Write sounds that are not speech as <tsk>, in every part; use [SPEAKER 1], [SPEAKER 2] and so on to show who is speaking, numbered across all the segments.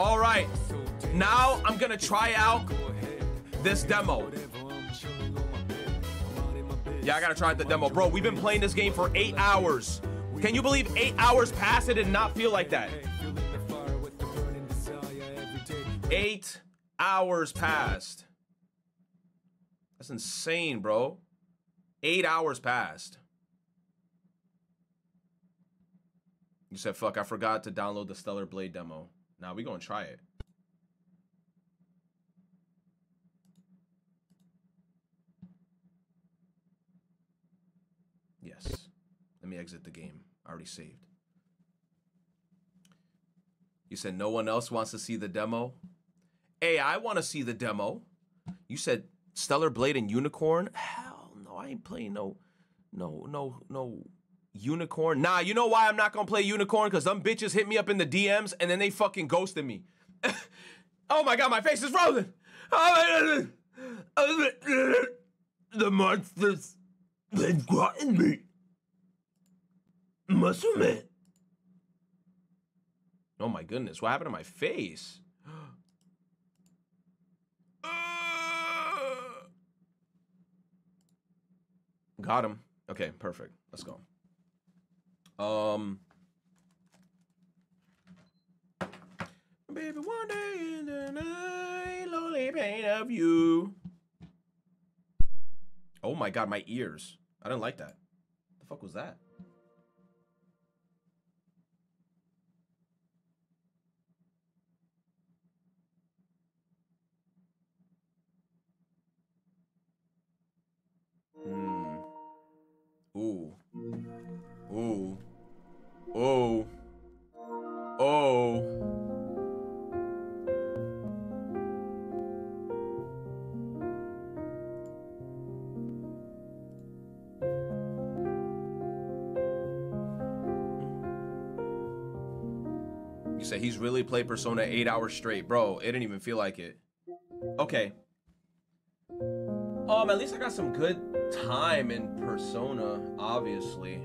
[SPEAKER 1] All right. Now I'm gonna try out this demo. Yeah, I gotta try out the demo. Bro, we've been playing this game for eight hours. Can you believe eight hours passed it did not feel like that? Eight hours passed. That's insane, bro. Eight hours passed. You said, fuck, I forgot to download the Stellar Blade demo. Now we gonna try it. Yes. Let me exit the game. I already saved. You said no one else wants to see the demo? Hey, I want to see the demo. You said Stellar Blade and Unicorn? Hell no, I ain't playing no, no, no, no Unicorn. Nah, you know why I'm not gonna play Unicorn? Because some bitches hit me up in the DMs and then they fucking ghosted me. <laughs> oh my god, my face is frozen. <laughs> the monsters, they've gotten me. Muscle man. Oh my goodness, what happened to my face? <gasps> Got him. Okay, perfect. Let's go. Um. Baby, one day in the night, lonely pain of you. Oh my god, my ears. I didn't like that. The fuck was that? Hmm. Ooh. Ooh. Oh. Oh. You say he's really played Persona 8 hours straight. Bro, it didn't even feel like it. Okay. Um, at least I got some good time in Persona, obviously.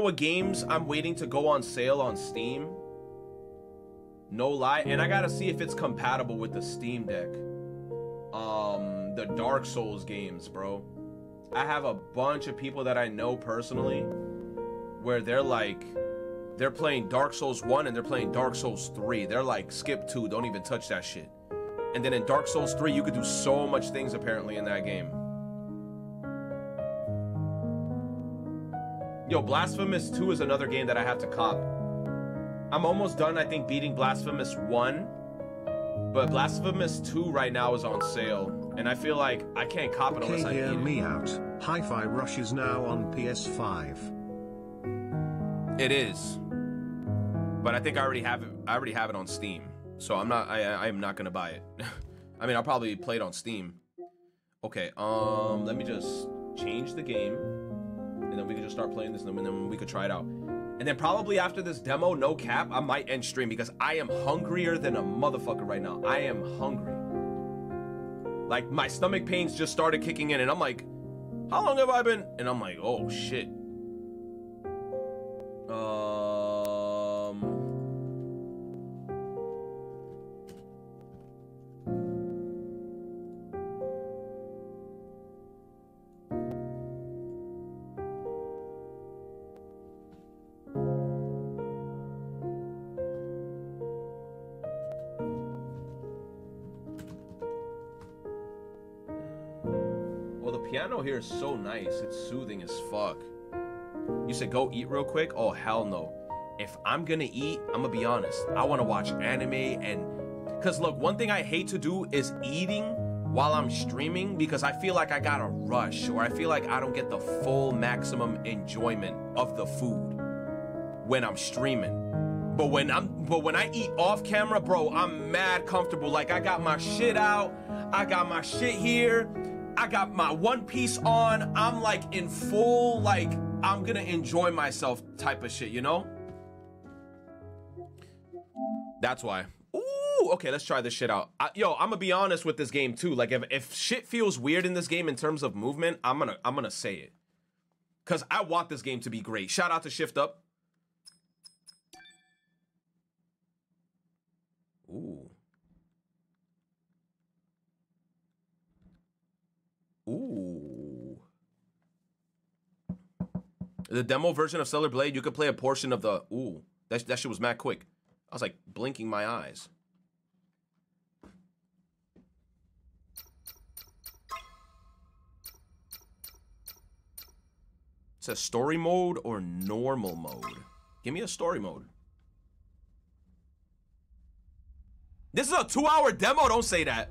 [SPEAKER 1] Know what games I'm waiting to go on sale on Steam? No lie, and I gotta see if it's compatible with the Steam Deck. Um, the Dark Souls games, bro. I have a bunch of people that I know personally where they're like, they're playing Dark Souls 1 and they're playing Dark Souls 3. They're like, skip 2, don't even touch that shit. And then in Dark Souls 3, you could do so much things apparently in that game. Yo, Blasphemous 2 is another game that I have to cop. I'm almost done, I think, beating Blasphemous 1. But Blasphemous 2 right now is on sale. And I feel like I can't cop it unless
[SPEAKER 2] Okay,
[SPEAKER 1] I
[SPEAKER 2] hear
[SPEAKER 1] beat it.
[SPEAKER 2] me out. Hi-Fi Rush is now on PS5.
[SPEAKER 1] It is. But I think I already have it I already have it on Steam. So I'm not I I am not gonna buy it. <laughs> I mean I'll probably play it on Steam. Okay, um let me just change the game. And then we can just start playing this and then we could try it out. And then probably after this demo, no cap, I might end stream because I am hungrier than a motherfucker right now. I am hungry. Like my stomach pains just started kicking in and I'm like, how long have I been? And I'm like, oh shit. Um. Piano here is so nice. It's soothing as fuck. You said go eat real quick? Oh, hell no. If I'm gonna eat, I'm gonna be honest. I wanna watch anime and. Cause look, one thing I hate to do is eating while I'm streaming because I feel like I gotta rush or I feel like I don't get the full maximum enjoyment of the food when I'm streaming. But when I'm but when I eat off camera, bro, I'm mad comfortable. Like I got my shit out, I got my shit here, I got my one piece on. I'm like in full, like, I'm gonna enjoy myself type of shit, you know? That's why. Ooh, okay, let's try this shit out. I, yo, I'm gonna be honest with this game too. Like, if, if shit feels weird in this game in terms of movement, I'm gonna I'm gonna say it. Cause I want this game to be great. Shout out to Shift Up. Ooh. Ooh. The demo version of Stellar Blade, you could play a portion of the. Ooh, that that shit was mad quick. I was like blinking my eyes. It says story mode or normal mode. Give me a story mode. This is a two hour demo, don't say that.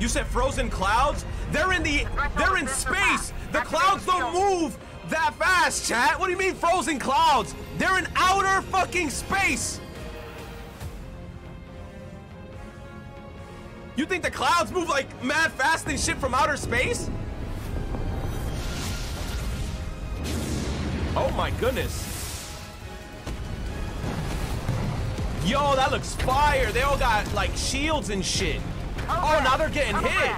[SPEAKER 1] You said frozen clouds? They're in the they're in space. The clouds don't move that fast, chat. What do you mean frozen clouds? They're in outer fucking space. You think the clouds move like mad fast and shit from outer space? Oh my goodness. Yo, that looks fire. They all got like shields and shit. Oh, now they're getting hit.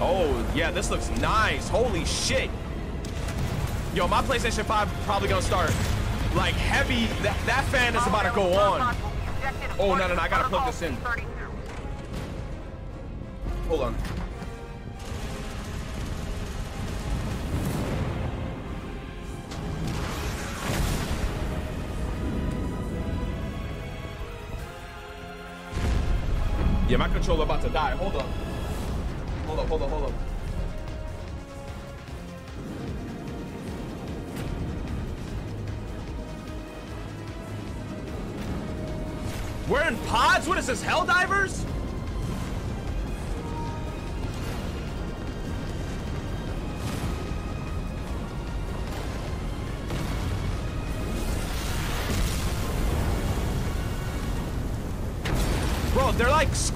[SPEAKER 1] Oh, yeah, this looks nice. Holy shit. Yo, my PlayStation 5 probably gonna start like heavy. That, that fan is about to go on. Oh, no, no, no, I gotta plug this in. Hold on. Yeah, my controller about to die. Hold on. Hold up, hold up, hold up. We're in pods? What is this, Helldivers?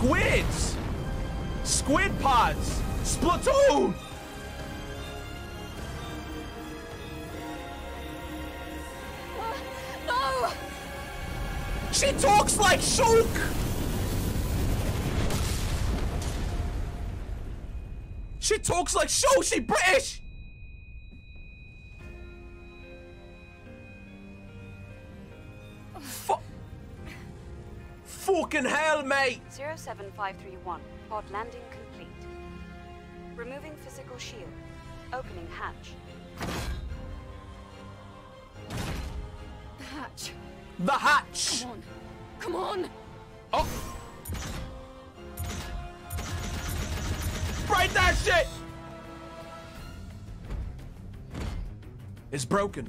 [SPEAKER 1] Squids. Squid pods. Splatoon.
[SPEAKER 3] Uh, no!
[SPEAKER 1] She talks like Shulk. She talks like Shulk. She British. Fucking hell, mate.
[SPEAKER 4] 07531. Pod landing complete. Removing physical shield. Opening hatch.
[SPEAKER 3] The hatch.
[SPEAKER 1] The hatch.
[SPEAKER 3] Come on. Come on!
[SPEAKER 1] Oh. Break that shit. It's broken.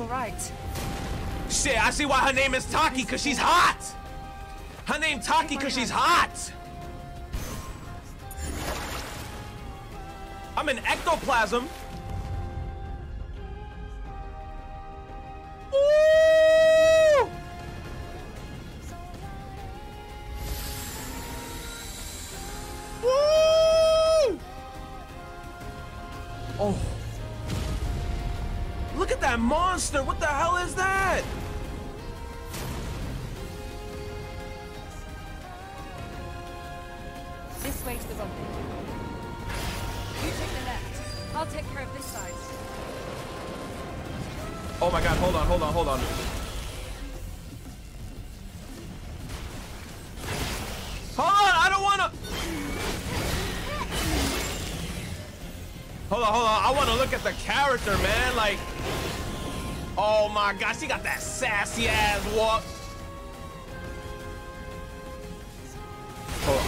[SPEAKER 4] Are alright?
[SPEAKER 1] Shit, I see why her name is Taki, cause she's hot. Her name Taki, cause she's hot. I'm an ectoplasm. I want at the character, man. Like, oh my gosh, she got that sassy ass walk. Hold on.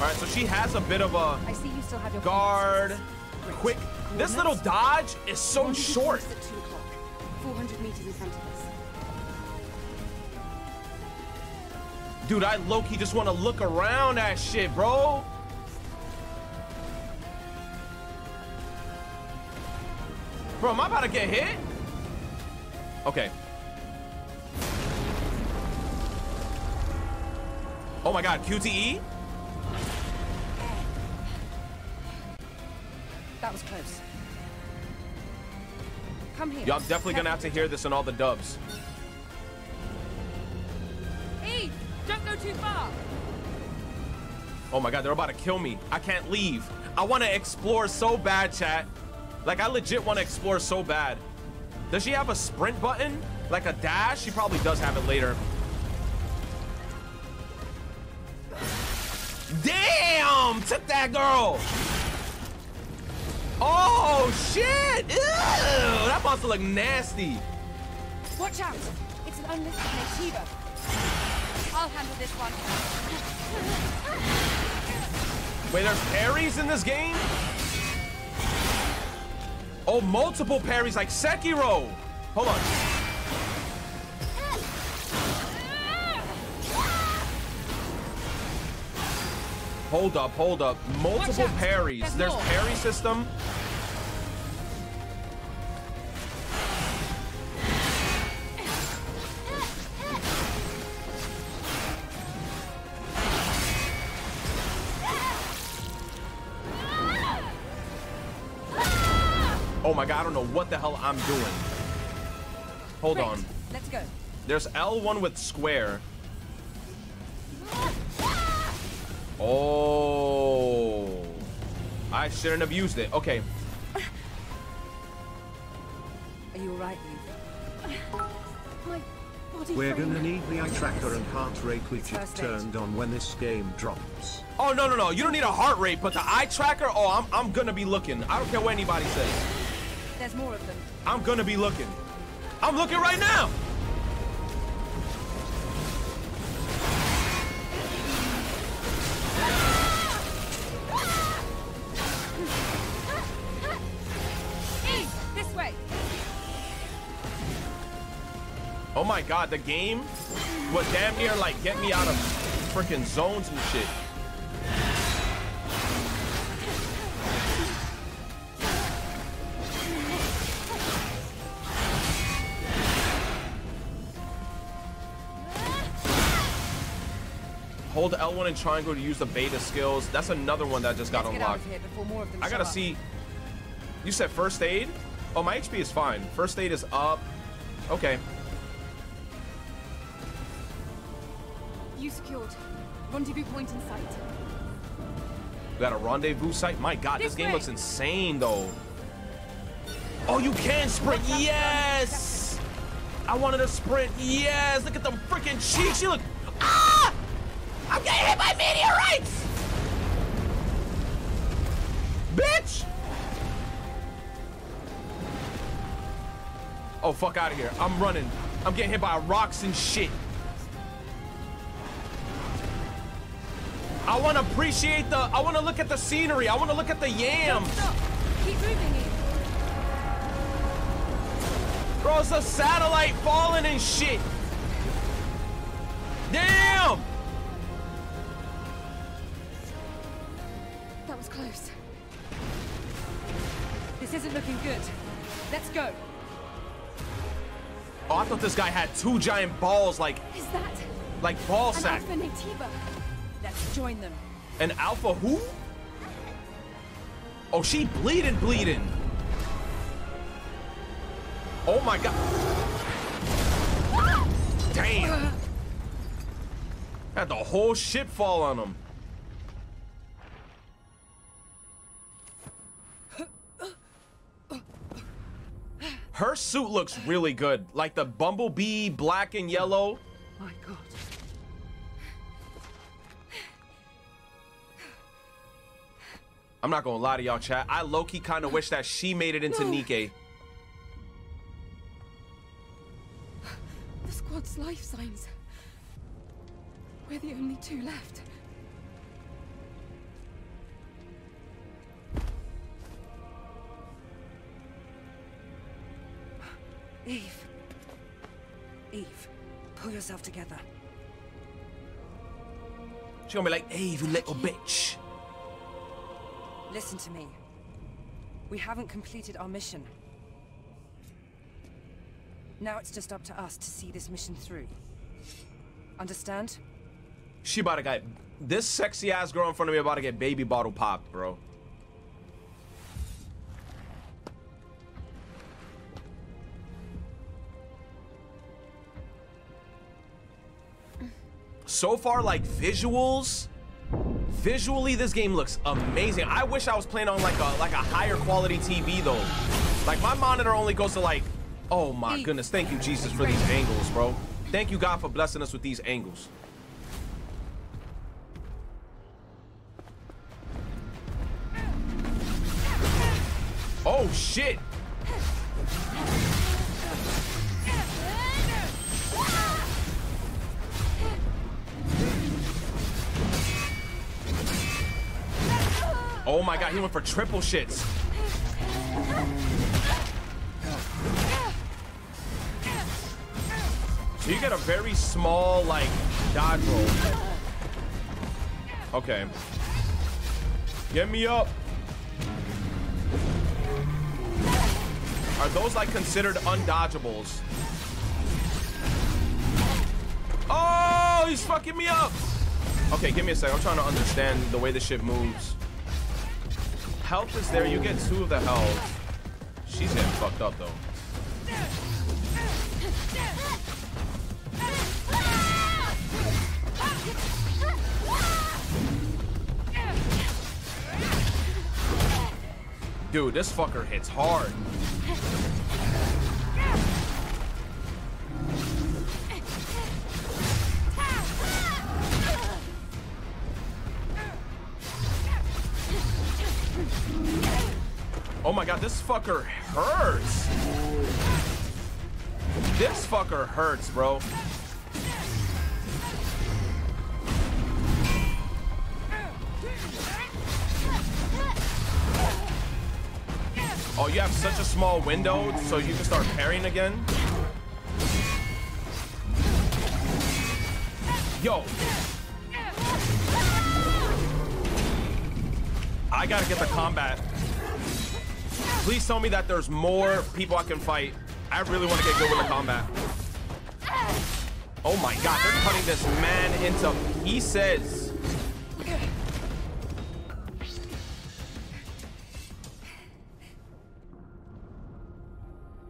[SPEAKER 1] All right, so she has a bit of a
[SPEAKER 5] I see you still have your
[SPEAKER 1] guard, quick. This little dodge is so short. Dude, I low-key just want to look around that shit, bro. Bro, am I about to get hit? Okay. Oh my god, QTE?
[SPEAKER 5] That was close. Come here.
[SPEAKER 1] I'm definitely gonna have to hear this in all the dubs. Oh my god, they're about to kill me. I can't leave. I want to explore so bad, chat. Like, I legit want to explore so bad. Does she have a sprint button? Like a dash? She probably does have it later. Damn! Took that girl! Oh, shit! Ew! That monster look nasty.
[SPEAKER 5] Watch out. It's an unlisted Naytiba. I'll handle this one. <laughs>
[SPEAKER 1] Wait, there's parries in this game? Oh, multiple parries like Sekiro. Hold on. Hold up, hold up. Multiple parries.
[SPEAKER 5] There's
[SPEAKER 1] parry system. Don't know what the hell I'm doing. Hold
[SPEAKER 5] Great.
[SPEAKER 1] on.
[SPEAKER 5] Let's go.
[SPEAKER 1] There's L1 with square. Oh. I shouldn't have used it. Okay.
[SPEAKER 5] Are you alright, Eve? My body
[SPEAKER 2] We're gonna need the eye tracker and heart rate which is turned on when this game drops.
[SPEAKER 1] Oh, no, no, no. You don't need a heart rate, but the eye tracker, oh, I'm, I'm gonna be looking. I don't care what anybody says.
[SPEAKER 5] There's more of them.
[SPEAKER 1] I'm gonna be looking. I'm looking right now.
[SPEAKER 5] Eve, this way.
[SPEAKER 1] Oh my god, the game would damn near like get me out of freaking zones and shit. L1 and triangle to use the beta skills. That's another one that just got
[SPEAKER 5] Let's
[SPEAKER 1] unlocked.
[SPEAKER 5] of here before more of them
[SPEAKER 1] I gotta see. You said first aid? Oh, my HP is fine. First aid is up. Okay.
[SPEAKER 5] You secured. Rendezvous point in sight.
[SPEAKER 1] We got a rendezvous site. My God, this,
[SPEAKER 5] This
[SPEAKER 1] game
[SPEAKER 5] way.
[SPEAKER 1] looks insane, though. Oh, you can sprint. Yes. I wanted to sprint. Yes. Look at them freaking cheeks. She look. Hit by meteorites. Bitch. Oh, fuck out of here. I'm running. I'm getting hit by rocks and shit. I want to appreciate the. I want to look at the scenery. I want to look at the yams.
[SPEAKER 5] Stop. Keep moving, Eve.
[SPEAKER 1] Bro, it's a satellite falling and shit. Damn!
[SPEAKER 5] Looking good. Let's go.
[SPEAKER 1] Oh, I thought this guy had two giant balls, like
[SPEAKER 5] Is that
[SPEAKER 1] like ball
[SPEAKER 5] an
[SPEAKER 1] sack.
[SPEAKER 5] Alpha Naytiba? Let's join them.
[SPEAKER 1] An alpha who? Oh, she bleeding, bleeding. Oh my god. Damn. Had the whole ship fall on him. Her suit looks really good. Like the bumblebee black and yellow.
[SPEAKER 6] My God.
[SPEAKER 1] I'm not gonna lie to y'all, chat. I low-key kind of wish that she made it into
[SPEAKER 5] No.
[SPEAKER 1] Nikke.
[SPEAKER 5] The squad's life signs. We're the only two left.
[SPEAKER 6] Eve. Eve, pull yourself together.
[SPEAKER 1] She gonna be like, Eve, you little bitch.
[SPEAKER 6] Listen to me. We haven't completed our mission. Now it's just up to us to see this mission through. Understand?
[SPEAKER 1] She about to get this sexy ass girl in front of me about to get baby bottle popped, bro. So far, like visuals, visually, this game looks amazing. I wish I was playing on like a like a higher quality TV though. Like my monitor only goes to like, oh my goodness, thank you Jesus for these angles, bro. Thank you God for blessing us with these angles. Oh shit! Oh my god, he went for triple shits. So you get a very small, like, dodge roll. Okay. Get me up. Are those like considered undodgeables? Oh, he's fucking me up. Okay, give me a sec. I'm trying to understand the way this shit moves. Health is there. You get two of the health. She's getting fucked up though. Dude, this fucker hits hard. Oh my god, this fucker hurts. This fucker hurts, bro. Oh, you have such a small window, so you can start parrying again? Yo. Gotta get the combat. Please tell me that there's more people I can fight. I really want to get good with the combat. Oh my god, they're cutting this man into pieces.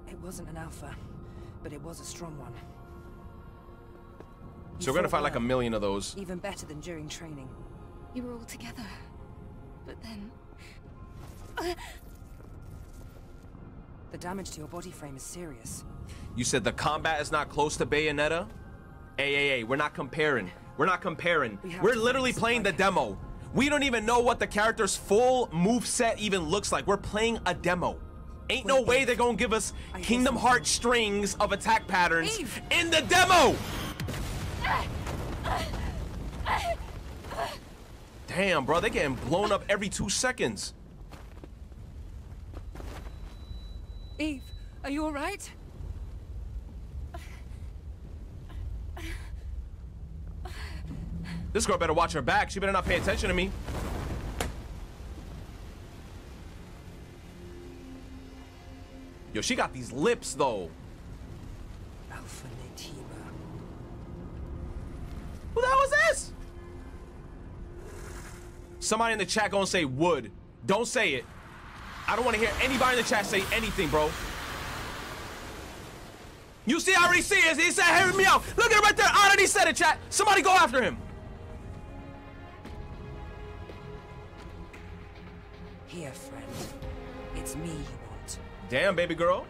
[SPEAKER 6] It wasn't an alpha, but it was a strong one. You
[SPEAKER 1] So we're gonna
[SPEAKER 6] fought
[SPEAKER 1] fight like a million of those.
[SPEAKER 6] Even better than during training.
[SPEAKER 5] You were all together. But then.
[SPEAKER 6] The damage to your body frame is serious.
[SPEAKER 1] You said the combat is not close to Bayonetta? Hey, hey, hey, we're not comparing. We're not comparing.
[SPEAKER 6] We
[SPEAKER 1] we're literally
[SPEAKER 6] focus,
[SPEAKER 1] playing the demo. We don't even know what the character's full move set even looks like. We're playing a demo. Ain't no way
[SPEAKER 6] Eve.
[SPEAKER 1] they're gonna give us
[SPEAKER 6] I
[SPEAKER 1] Kingdom
[SPEAKER 6] something.
[SPEAKER 1] Hearts strings of attack patterns
[SPEAKER 6] Eve.
[SPEAKER 1] in the demo! Damn, bro, they getting blown up every two seconds.
[SPEAKER 6] Eve, are you alright?
[SPEAKER 1] This girl better watch her back. She better not pay attention to me. Yo, she got these lips though.
[SPEAKER 6] Alpha.
[SPEAKER 1] Who the hell is this? Somebody in the chat gonna say would. Don't say it. I don't want to hear anybody in the chat say anything, bro. You see, I already see it. He said, hear me out. Look at it right there. I already said it, chat. Somebody go after him.
[SPEAKER 6] Here, friend. It's me you want.
[SPEAKER 1] Damn, baby girl.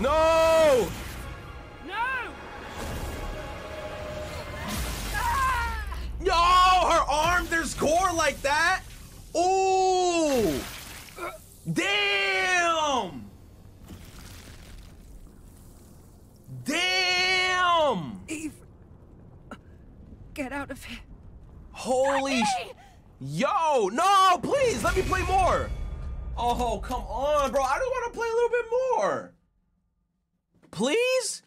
[SPEAKER 1] No! Yo, her arm, there's gore like that? Ooh! Damn! Damn!
[SPEAKER 6] Eve! Get out of here.
[SPEAKER 1] Holy sh- Yo, no, please, let me play more. Oh, come on, bro. I just want to play a little bit more. Please?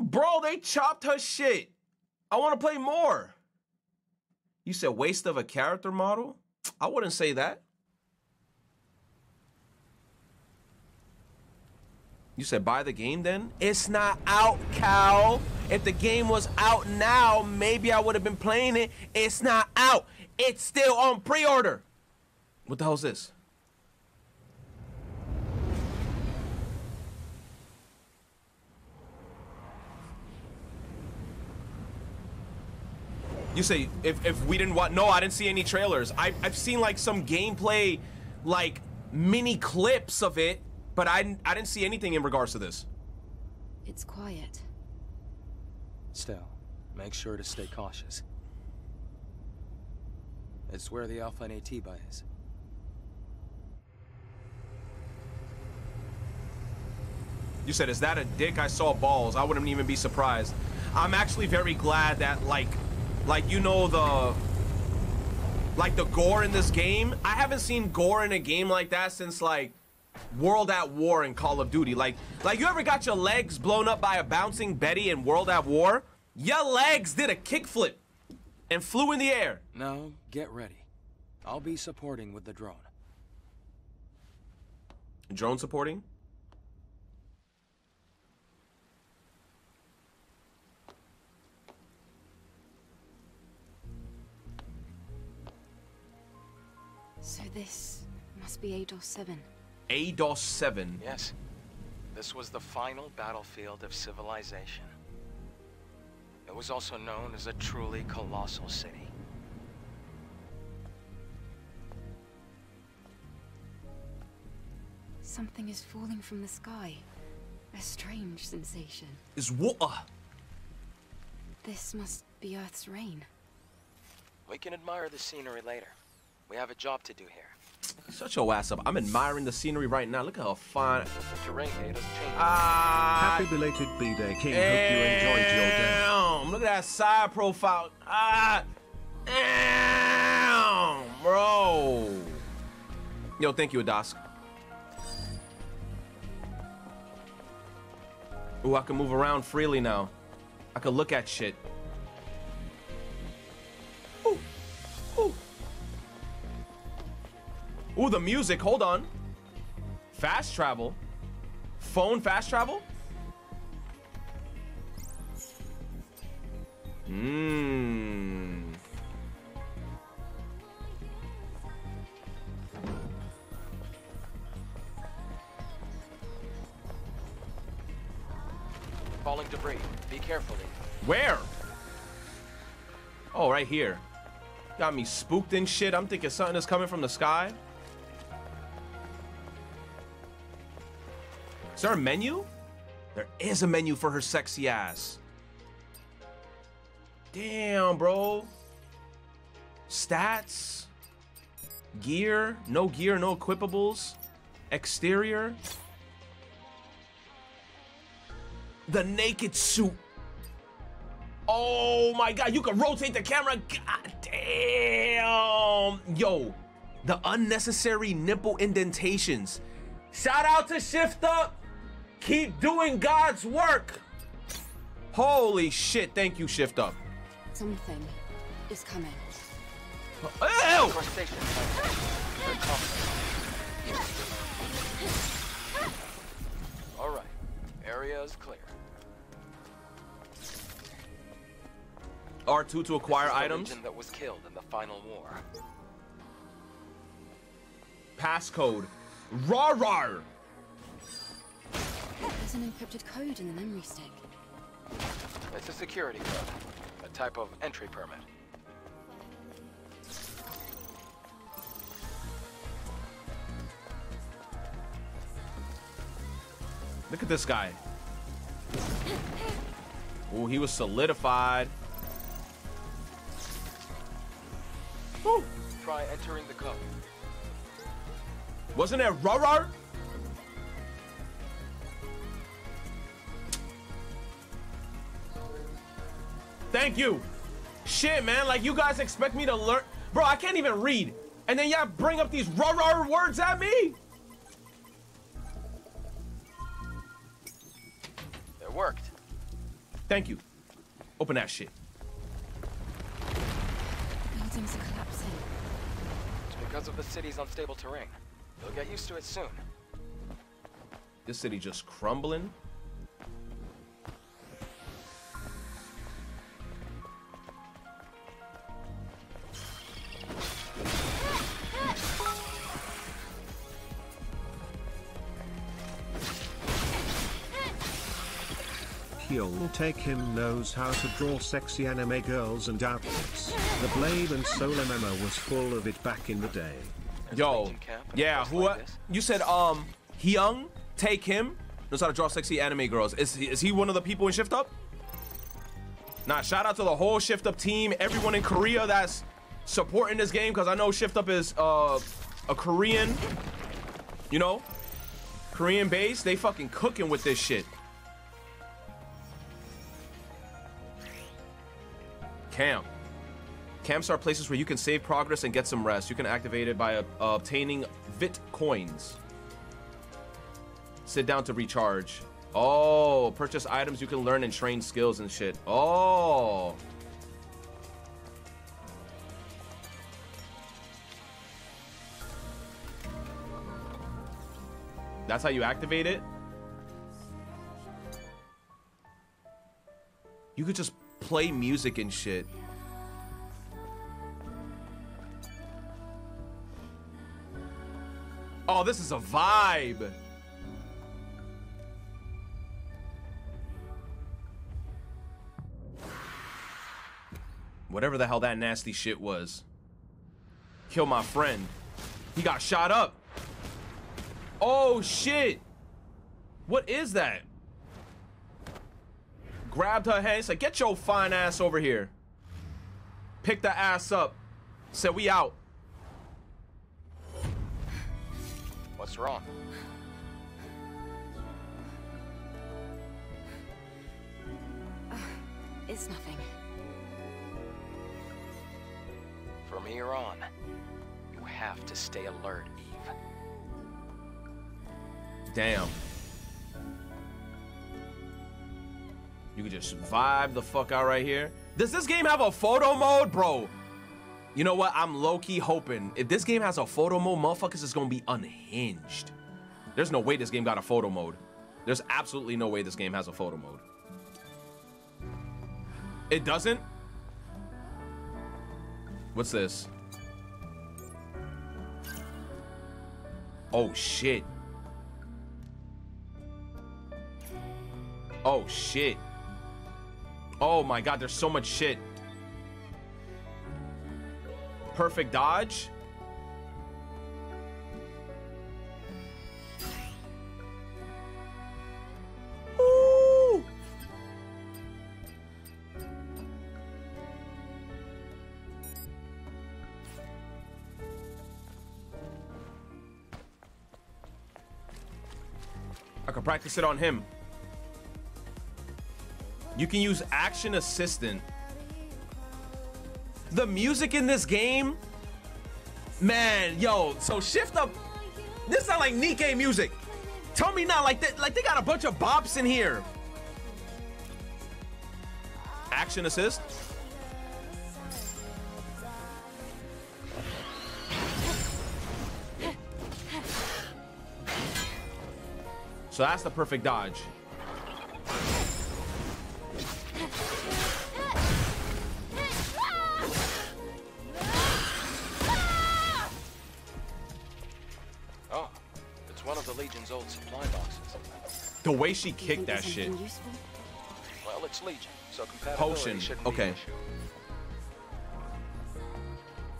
[SPEAKER 1] Bro, they chopped her shit. I want to play more. You said waste of a character model? <tsk> I wouldn't say that. You said buy the game then? It's not out, Cal. If the game was out now, maybe I would have been playing it. It's not out. It's still on pre-order. What the hell is this? You say if, if we didn't watch no, I didn't see any trailers. I I've seen like some gameplay like mini clips of it, but I didn't- I didn't see anything in regards to this.
[SPEAKER 4] It's quiet.
[SPEAKER 7] Still, make sure to stay cautious. It's where the Alpha and Naytiba is.
[SPEAKER 1] You said, is that a dick? I saw balls. I wouldn't even be surprised. I'm actually very glad that like, like you know the, like the gore in this game. I haven't seen gore in a game like that since like World at War in Call of Duty. Like, like you ever got your legs blown up by a bouncing Betty in World at War? Your legs did a kickflip and flew in the air.
[SPEAKER 7] No, get ready. I'll be supporting with the drone.
[SPEAKER 1] Drone supporting.
[SPEAKER 4] So this must be Eidos 7.
[SPEAKER 1] Eidos 7.
[SPEAKER 7] Yes. This was the final battlefield of civilization. It was also known as a truly colossal city.
[SPEAKER 4] Something is falling from the sky. A strange sensation.
[SPEAKER 1] Is water.
[SPEAKER 4] This must be Earth's rain.
[SPEAKER 7] We can admire the scenery later. We have a job to do here.
[SPEAKER 1] Shut your ass up. I'm admiring the scenery right now. Look at how fine.
[SPEAKER 7] The terrain data's changing.
[SPEAKER 1] Ah.
[SPEAKER 2] Happy belated B-Day King. Hope you enjoyed your day.
[SPEAKER 1] Damn. Look at that side profile. Ah. Damn, bro. Yo, thank you, Adask. Ooh, I can move around freely now. I can look at shit. Ooh, the music. Hold on. Fast travel. Phone fast travel? Mmm.
[SPEAKER 7] Falling debris. Be careful,
[SPEAKER 1] Where? Oh, right here. Got me spooked and shit. I'm thinking something is coming from the sky. Is there a menu? There is a menu for her sexy ass. Damn, bro. Stats. Gear. No gear, no equipables. Exterior. The naked suit. Oh my god, you can rotate the camera. God damn. Yo, the unnecessary nipple indentations. Shout out to Shift Up. Keep doing God's work. Holy shit, thank you, Shift Up.
[SPEAKER 4] Something is coming.
[SPEAKER 1] Ew!
[SPEAKER 7] Crustaceans. They're confident. All right. Area is clear.
[SPEAKER 1] R2 to acquire
[SPEAKER 7] This is
[SPEAKER 1] items.
[SPEAKER 7] legion that was killed in the final war.
[SPEAKER 1] Passcode. Rar rar.
[SPEAKER 4] There's an encrypted code in the memory stick.
[SPEAKER 7] It's a security code, a type of entry permit.
[SPEAKER 1] Look at this guy. Oh, he was solidified. Woo.
[SPEAKER 7] Try entering the code.
[SPEAKER 1] Wasn't it Rorar? Thank you. Shit, man. Like, you guys expect me to learn. Bro, I can't even read. And then y'all bring up these Rorar words at me?
[SPEAKER 7] It worked.
[SPEAKER 1] Thank you. Open that shit.
[SPEAKER 4] Buildings are collapsing.
[SPEAKER 7] It's because of the city's unstable terrain. You'll get used to it soon.
[SPEAKER 1] This city just crumbling.
[SPEAKER 2] Hyung Tae Kim knows how to draw sexy anime girls and outfits. The Blade and Soul MMO was full of it back in the day.
[SPEAKER 1] Yo,
[SPEAKER 7] Legion camp in a
[SPEAKER 1] yeah,
[SPEAKER 7] place
[SPEAKER 1] who?
[SPEAKER 7] like
[SPEAKER 1] you said um, Hyung Tae Kim. Knows how to draw sexy anime girls. Is he, is he one of the people in Shift Up? Nah, shout out to the whole Shift Up team, everyone in Korea that's supporting this game because I know Shift Up is uh a Korean, you know, Korean base. They fucking cooking with this shit. Camp. Camps are places where you can save progress and get some rest. You can activate it by uh, obtaining Vit coins. Sit down to recharge. Oh, purchase items you can learn and train skills and shit. Oh. That's how you activate it? You could just play music and shit. Oh, this is a vibe. Whatever the hell that nasty shit was. Kill my friend. He got shot up. Oh, shit. What is that? Grabbed her hand. Said, get your fine ass over here. Pick the ass up. Said, we out.
[SPEAKER 7] What's wrong?
[SPEAKER 4] Uh, it's nothing.
[SPEAKER 7] From here on, you have to stay alert, Eve.
[SPEAKER 1] Damn. You can just vibe the fuck out right here. Does this game have a photo mode, bro? You know what? I'm low-key hoping if this game has a photo mode, motherfuckers is gonna be unhinged. There's no way this game got a photo mode. There's absolutely no way this game has a photo mode. It doesn't? What's this? Oh shit. Oh shit. Oh my god, there's so much shit. Perfect dodge. Ooh. I could practice it on him. You can use Action Assistant. The music in this game, man, yo. So shift up. This sound like Nikke music. Tell me now, like that, like they got a bunch of bops in here. Action assist. So that's the perfect dodge.
[SPEAKER 7] The
[SPEAKER 1] way she kicked that shit.
[SPEAKER 4] useful?
[SPEAKER 7] Well, it's Legion, so
[SPEAKER 1] Potion. Okay.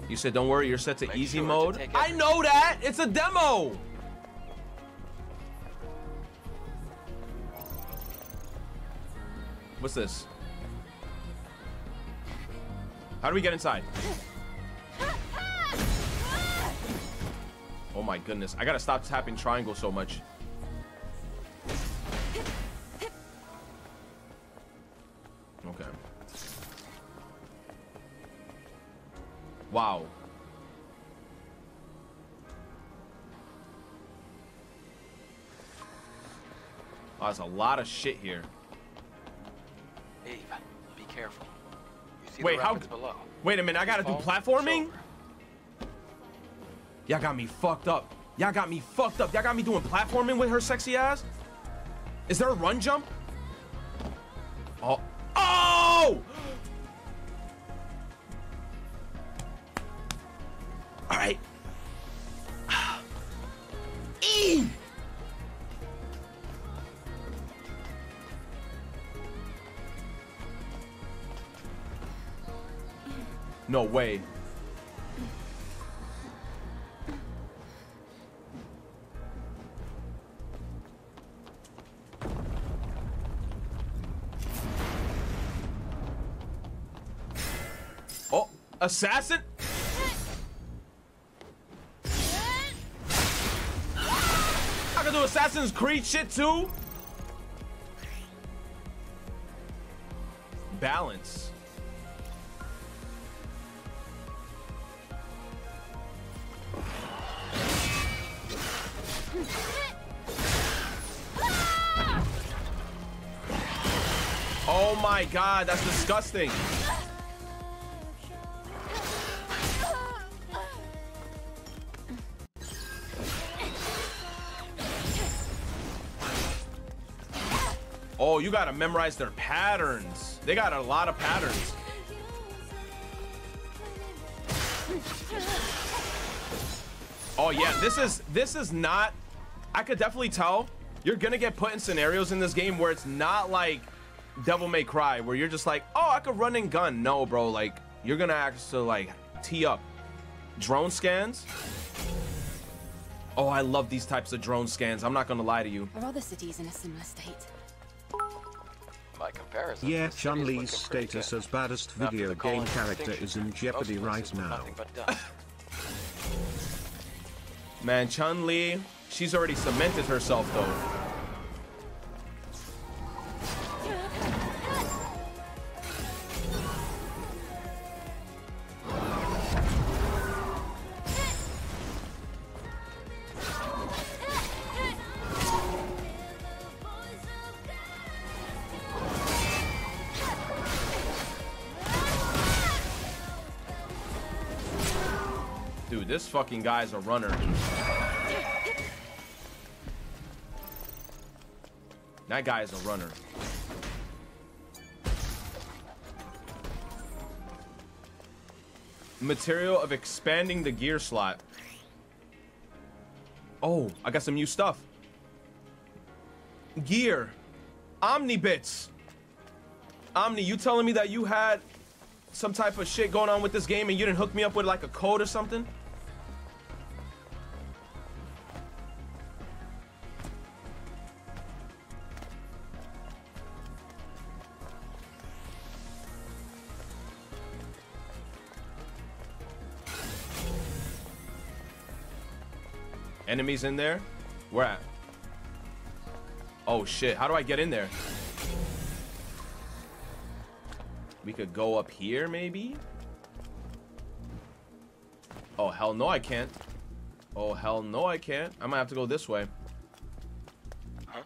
[SPEAKER 1] You said, don't worry, you're set to
[SPEAKER 7] Make
[SPEAKER 1] easy
[SPEAKER 7] sure
[SPEAKER 1] mode.
[SPEAKER 7] take
[SPEAKER 1] I know that. It's a demo. What's this? How do we get inside? <laughs> Oh my goodness. I gotta stop tapping triangle so much. A lot of shit here.
[SPEAKER 7] Be careful. You see
[SPEAKER 1] Wait, how-
[SPEAKER 7] below?
[SPEAKER 1] Wait a minute, I gotta do platforming? Y'all got me fucked up. Y'all got me fucked up. Y'all got me doing platforming with her sexy ass? Is there a run jump? Oh. Oh! No way. Oh, assassin? I can do Assassin's Creed shit too? Balance. My god, that's disgusting. Oh, you gotta memorize their patterns. They got a lot of patterns. Oh yeah, this is this is not. I could definitely tell you're gonna get put in scenarios in this game where it's not like Devil May Cry, where you're just like, oh, I could run and gun. No, bro, like you're gonna actually like tee up drone scans. Oh, I love these types of drone scans. I'm not gonna lie to you.
[SPEAKER 4] Are other cities in a similar state?
[SPEAKER 7] By comparison,
[SPEAKER 2] Yeah,
[SPEAKER 7] the city
[SPEAKER 2] Chun Li's status
[SPEAKER 7] good.
[SPEAKER 2] as baddest
[SPEAKER 7] After
[SPEAKER 2] video game character is in jeopardy right now.
[SPEAKER 7] nothing but dust. <laughs>
[SPEAKER 1] Man, Chun Li, she's already cemented herself though. This fucking guy's a runner. That guy is a runner. Material of expanding the gear slot. Oh, I got some new stuff. Gear. Omni bits. Omni, you telling me that you had some type of shit going on with this game and you didn't hook me up with like a code or something? Enemies in there? Where at? Oh shit, how do I get in there? We could go up here maybe? Oh hell no I can't. Oh hell no I can't. I might have to go this way.
[SPEAKER 7] Huh?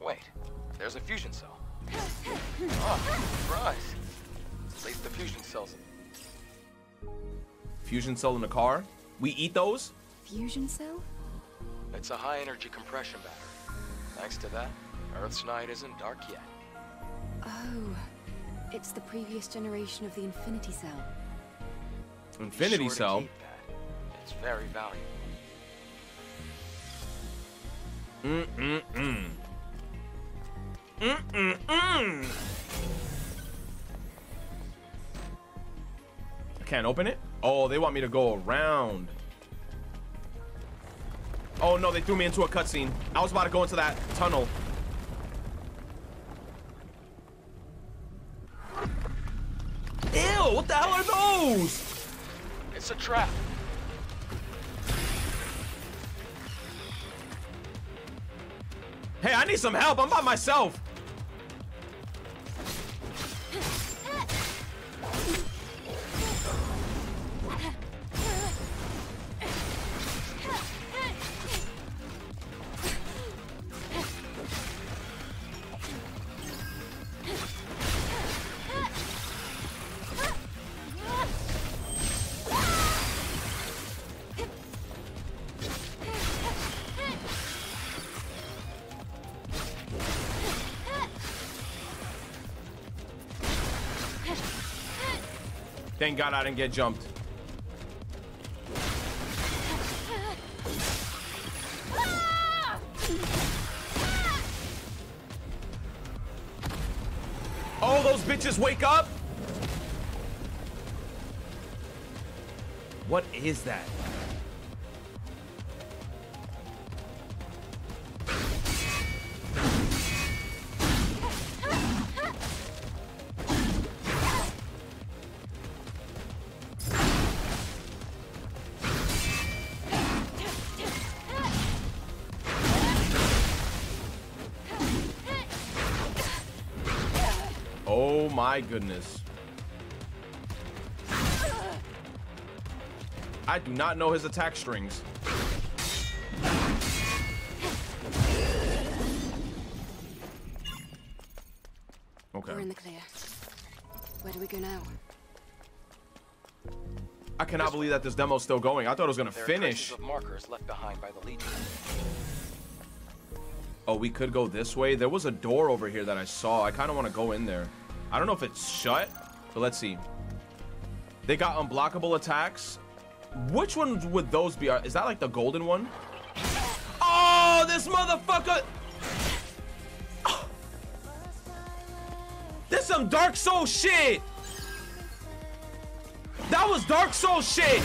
[SPEAKER 7] Wait, there's a fusion cell. Oh, surprise. At least the fusion cells.
[SPEAKER 1] Fusion cell in the car. We eat those?
[SPEAKER 4] Fusion cell?
[SPEAKER 7] It's a high energy compression battery. Thanks to that, Earth's night isn't dark yet.
[SPEAKER 4] Oh, it's the previous generation of the Infinity Cell.
[SPEAKER 1] Infinity
[SPEAKER 7] sure
[SPEAKER 1] cell.
[SPEAKER 7] It's very valuable.
[SPEAKER 1] Mm-mm-mm. Mm-mm-mm. I can't open it? Oh, they want me to go around. Oh no, they threw me into a cutscene. I was about to go into that tunnel. Ew, what the hell are those?
[SPEAKER 7] It's a trap.
[SPEAKER 1] Hey, I need some help. I'm by myself. Thank God I didn't get jumped. Oh, those bitches wake up? What is that? My goodness. I do not know his attack strings. Okay.
[SPEAKER 4] We're in the clear. Where do we go now?
[SPEAKER 1] I cannot believe that this demo's still going. I thought it was gonna
[SPEAKER 7] There are
[SPEAKER 1] finish.
[SPEAKER 7] traces of markers left behind by the Legion.
[SPEAKER 1] Oh, we could go this way. There was a door over here that I saw. I kind of want to go in there. I don't know if it's shut, but let's see. They got unblockable attacks. Which one would those be? Is that like the golden one? Oh, this motherfucker! <gasps> This some Dark Soul shit! That was Dark Soul shit!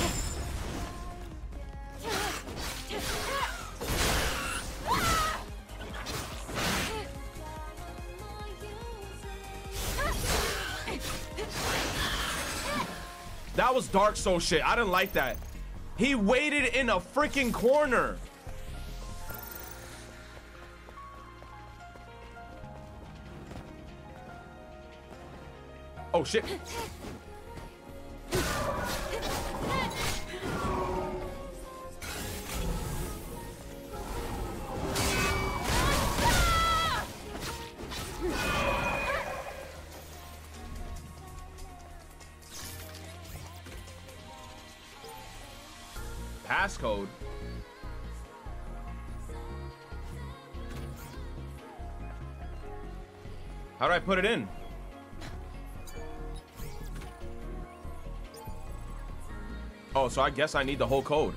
[SPEAKER 1] That was Dark Soul shit. I didn't like that. He waited in a freaking corner. Oh shit. <laughs> Passcode. How do I put it in? Oh, so I guess I need the whole code.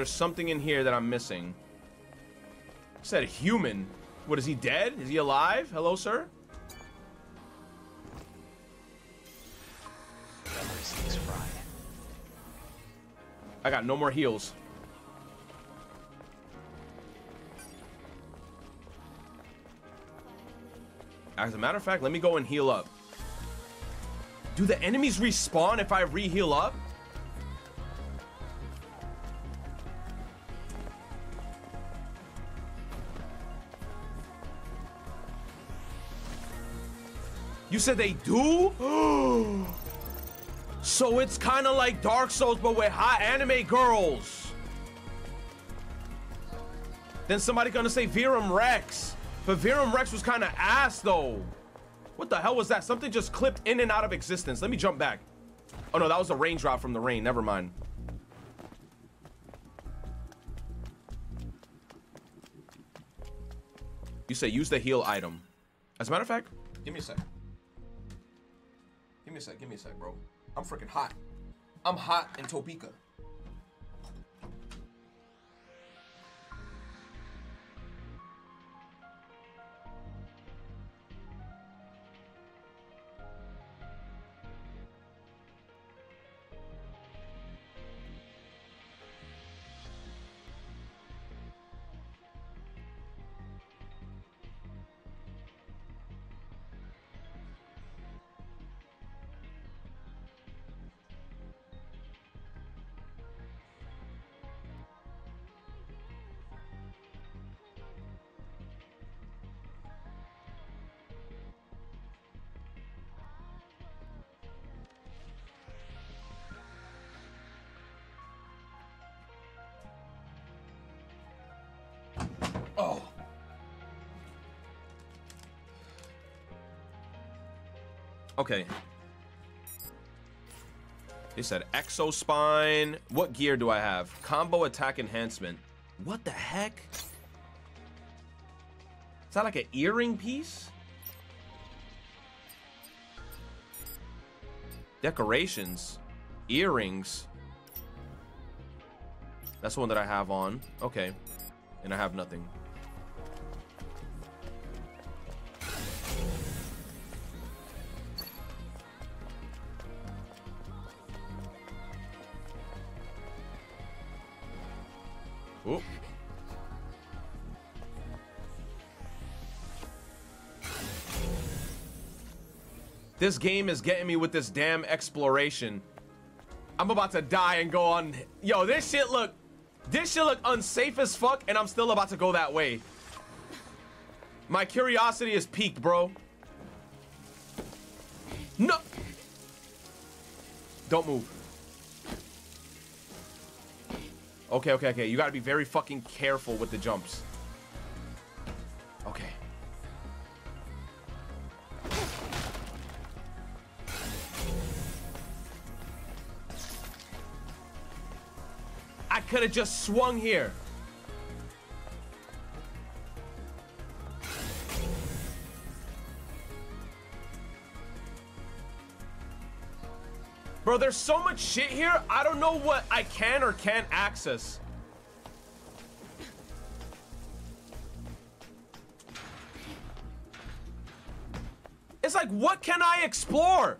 [SPEAKER 1] Is there something in here that I'm missing? It said human. What is he dead? Is he alive? Hello, sir? I got no more heals. As a matter of fact, let me go and heal up. Do the enemies respawn if I re-heal up? You said they do? <gasps> so it's kind of like Dark Souls, but with hot anime girls. Then somebody gonna say Virum Rex. But Virum Rex was kind of ass though. What the hell was that? Something just clipped in and out of existence. Let me jump back. Oh no, that was a raindrop from the rain. Never mind. You say use the heal item. As a matter of fact, give me a sec. Give me a sec, give me a sec, bro. I'm freaking hot. I'm hot in Topeka. Okay. He said exospine. What gear do I have? Combo attack enhancement. What the heck? Is that like an earring piece? Decorations. Earrings. That's the one that I have on. Okay. And I have nothing. This game is getting me with this damn exploration. I'm about to die and go on. Yo, this shit look, this shit look unsafe as fuck, and I'm still about to go that way. My curiosity is peaked, bro. No. Don't move. Okay, okay, okay. You gotta be very fucking careful with the jumps. Could have just swung here. Bro, there's so much shit here. I don't know what I can or can't access. It's like, what can I explore?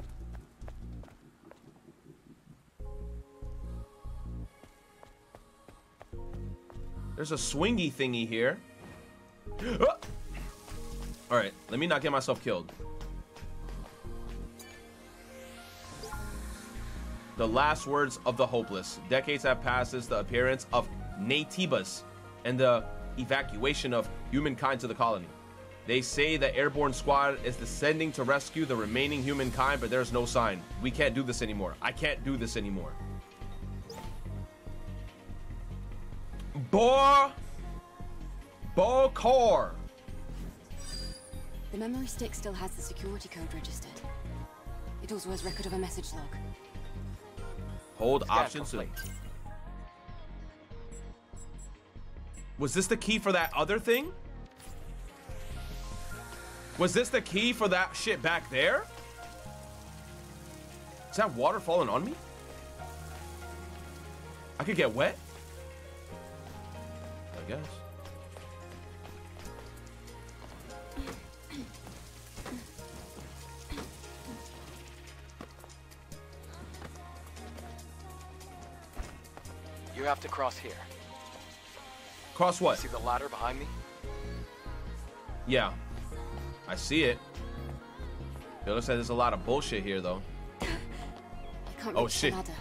[SPEAKER 1] There's a swingy thingy here. <gasps> All right, let me not get myself killed. The last words of the hopeless. Decades have passed since the appearance of Naytibas and the evacuation of humankind to the colony. They say the airborne squad is descending to rescue the remaining humankind, but there's no sign. We can't do this anymore. I can't do this anymore. Bor... Bokor.
[SPEAKER 4] The memory stick still has the security code registered. It also has record of a message log.
[SPEAKER 1] Hold
[SPEAKER 7] Scan
[SPEAKER 1] option two. Was this the key for that other thing? Was this the key for that shit back there? Is that water falling on me? I could get wet? I guess.
[SPEAKER 7] You have to cross here.
[SPEAKER 1] Cross what?
[SPEAKER 7] See the ladder behind me?
[SPEAKER 1] Yeah. I see it. It looks like there's a lot of bullshit here, though.
[SPEAKER 4] I can't
[SPEAKER 1] Oh, shit.
[SPEAKER 4] the ladder.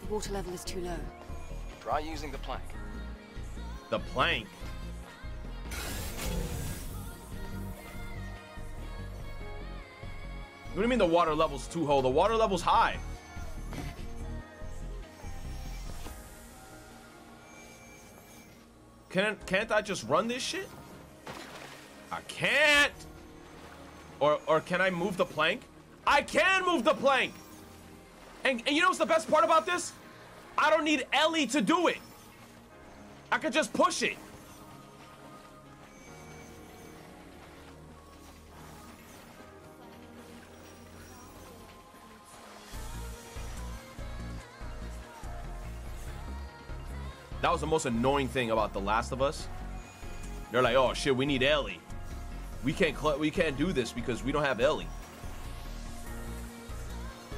[SPEAKER 4] The water level is too low.
[SPEAKER 7] Try using the plank.
[SPEAKER 1] The plank. What do you mean the water level's too low? The water level's high. Can can't I just run this shit? I can't. Or or can I move the plank? I can move the plank. And, and you know what's the best part about this? I don't need Ellie to do it. I could just push it. That was the most annoying thing about The Last of Us. They're like, "Oh shit, we need Ellie. We can't we can't do this because we don't have Ellie."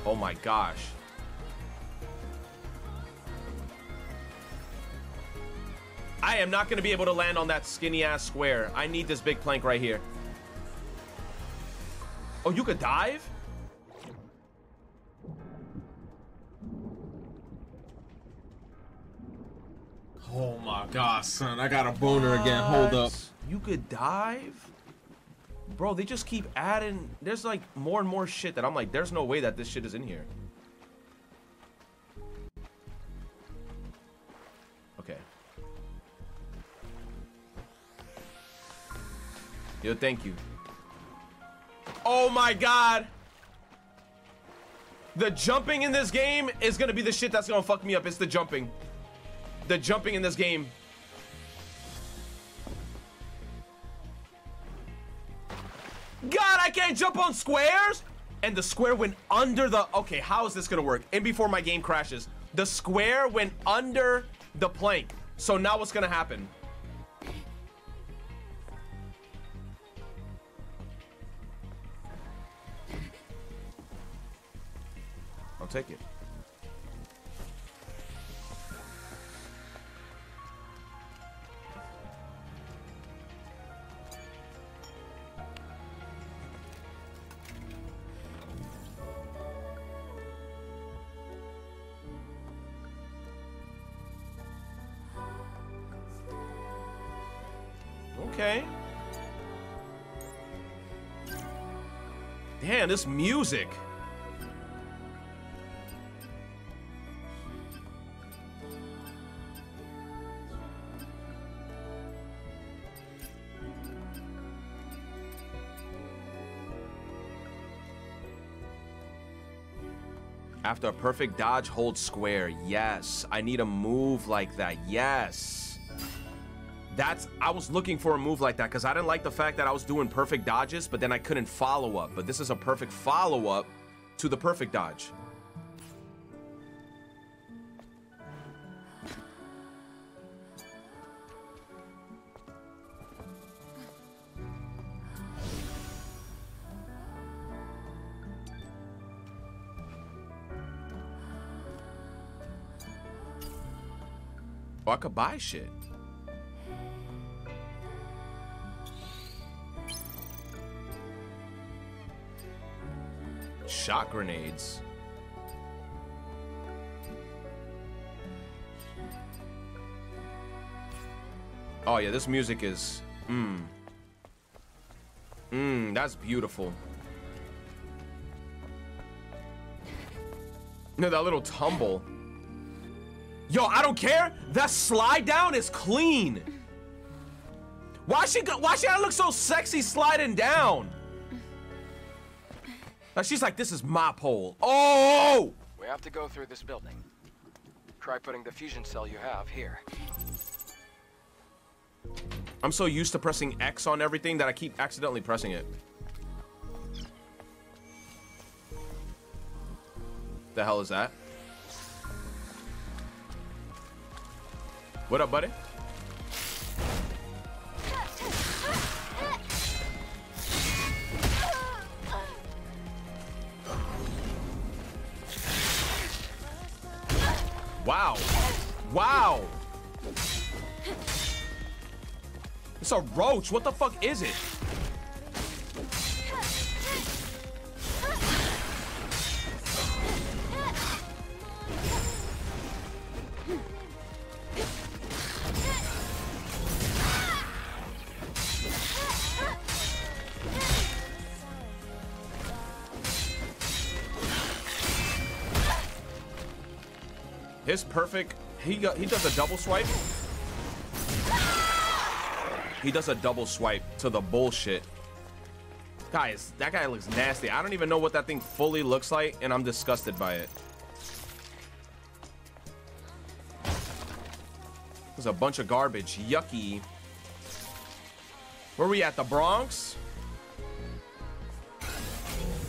[SPEAKER 1] Oh my gosh. I am not going to be able to land on that skinny ass square. I need this big plank right here. Oh, you could dive?
[SPEAKER 8] Oh my god, son. I got a boner again. Hold up.
[SPEAKER 1] You could dive? Bro, they just keep adding. There's like more and more shit that I'm like, there's no way that this shit is in here. Yo, thank you. Oh my god! The jumping in this game is gonna be the shit that's gonna fuck me up. It's the jumping. The jumping in this game. God, I can't jump on squares? And the square went under the... Okay, how is this gonna work? And before my game crashes, the square went under the plank. So now what's gonna happen? Take it. Okay. Damn, this music. After a perfect dodge, hold square. Yes. I need a move like that. Yes. That's I was looking for a move like that because I didn't like the fact that I was doing perfect dodges, but then I couldn't follow up. But this is a perfect follow-up to the perfect dodge. Oh, I could buy shit. Shot grenades. Oh yeah, this music is mmm. Mmm, that's beautiful. No, that little tumble. Yo, I don't care. That slide down is clean. Why she go- why she gotta look so sexy sliding down? Like she's like, this is my pole. Oh!
[SPEAKER 7] We have to go through this building. Try putting the fusion cell you have here.
[SPEAKER 1] I'm so used to pressing X on everything that I keep accidentally pressing it. The hell is that? What up, buddy? Wow. Wow. It's a roach. What the fuck is it? His perfect. He got. He does a double swipe. He does a double swipe to the bullshit. Guys, that guy looks nasty. I don't even know what that thing fully looks like, and I'm disgusted by it. There's a bunch of garbage. Yucky. Where we at? The Bronx?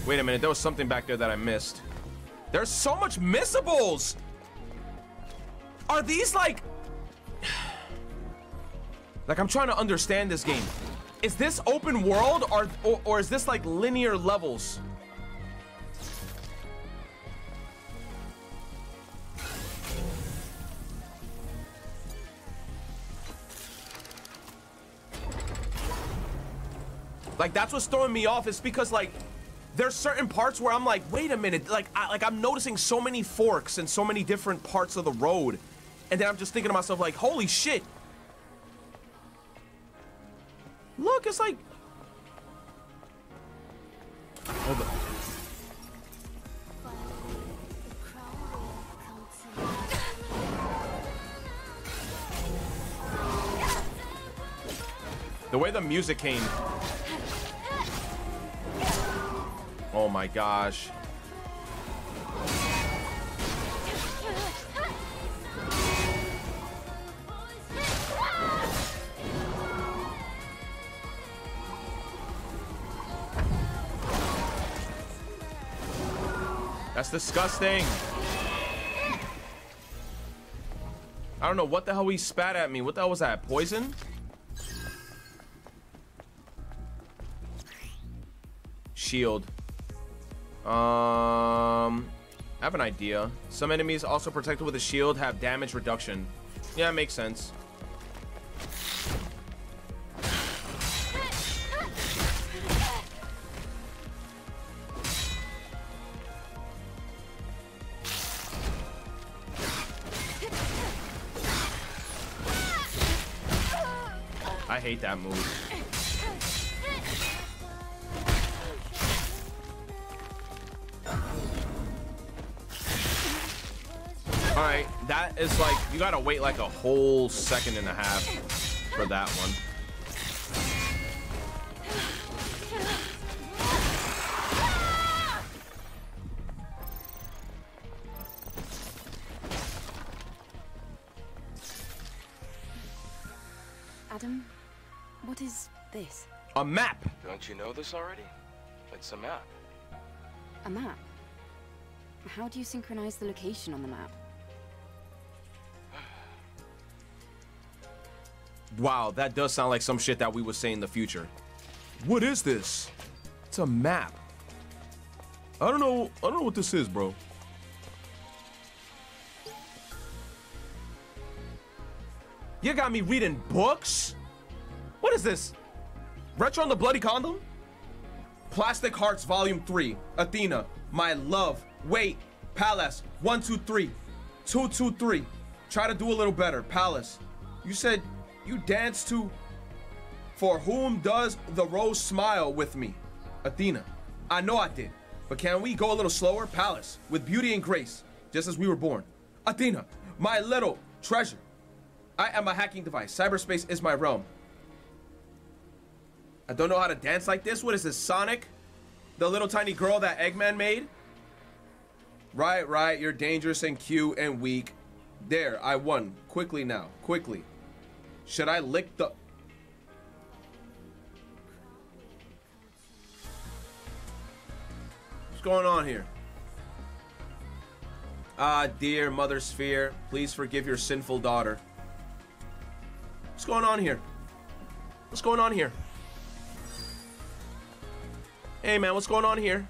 [SPEAKER 1] Wait a minute. There was something back there that I missed. There's so much missables. Are these like... Like, I'm trying to understand this game. Is this open world or, or, or is this like linear levels? Like, that's what's throwing me off is because like, there's certain parts where I'm like, wait a minute, like, I, like I'm noticing so many forks and so many different parts of the road. And then I'm just thinking to myself like, holy shit, Look, it's like. Hold on. The way the music came. Oh my gosh. That's disgusting. I don't know what the hell he spat at me. What the hell was that? Poison? Shield. Um, I have an idea. Some enemies also protected with a shield have damage reduction. Yeah, makes sense. That move. All right, that is like, you gotta wait like a whole second and a half for that one. A map.
[SPEAKER 7] Don't you know this already? It's a map.
[SPEAKER 4] A map? How do you synchronize the location on the map? <sighs>
[SPEAKER 1] Wow, that does sound like some shit that we would say in the future. What is this? It's a map. I don't know. I don't know what this is, bro. You got me reading books? What is this? Retro on the Bloody Condom? Plastic Hearts Volume 3. Athena. My love. Wait. Palace. 123. 223. Try to do a little better. Palace. You said you dance to For whom does the rose smile with me? Athena. I know I did. But can we go a little slower? Palace. With beauty and grace. Just as we were born. Athena. My little treasure. I am a hacking device. Cyberspace is my realm. I don't know how to dance like this. What is this, Sonic? The little tiny girl that Eggman made? Right, right. You're dangerous and cute and weak. There, I won. Quickly now. Quickly. Should I lick the... What's going on here? Ah, dear Mother Sphere, please forgive your sinful daughter. What's going on here? What's going on here? Hey man, what's going on here?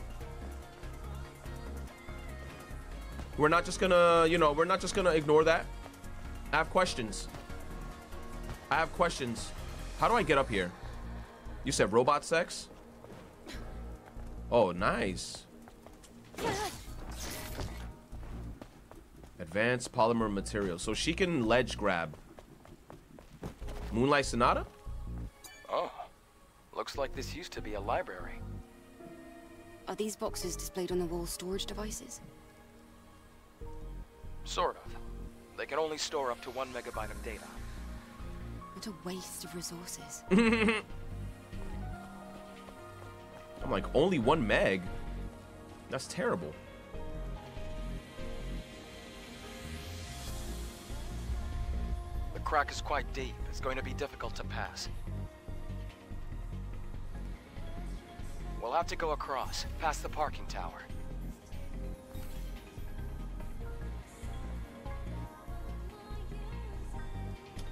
[SPEAKER 1] We're not just gonna, you know, we're not just gonna ignore that. I have questions. I have questions. How do I get up here? You said robot sex? Oh, nice. Advanced polymer material. So she can ledge grab. Moonlight Sonata?
[SPEAKER 7] Oh, looks like this used to be a library.
[SPEAKER 4] Are these boxes displayed on the wall storage devices?
[SPEAKER 7] Sort of. They can only store up to one megabyte of data.
[SPEAKER 4] What a waste of resources. <laughs>
[SPEAKER 1] I'm like, only one meg? That's terrible.
[SPEAKER 7] The crack is quite deep. It's going to be difficult to pass. We'll have to go across, past the parking tower.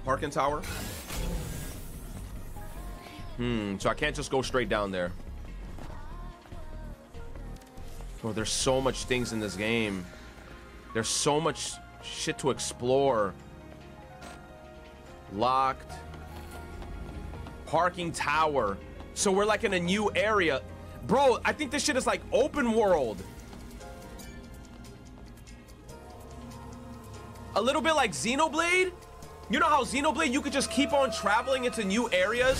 [SPEAKER 1] Parking tower? Hmm, so I can't just go straight down there. Oh, there's so much things in this game. There's so much shit to explore. Locked. Parking tower. So we're like in a new area. Bro, I think this shit is like open world. A little bit like Xenoblade? You know how Xenoblade, you could just keep on traveling into new areas?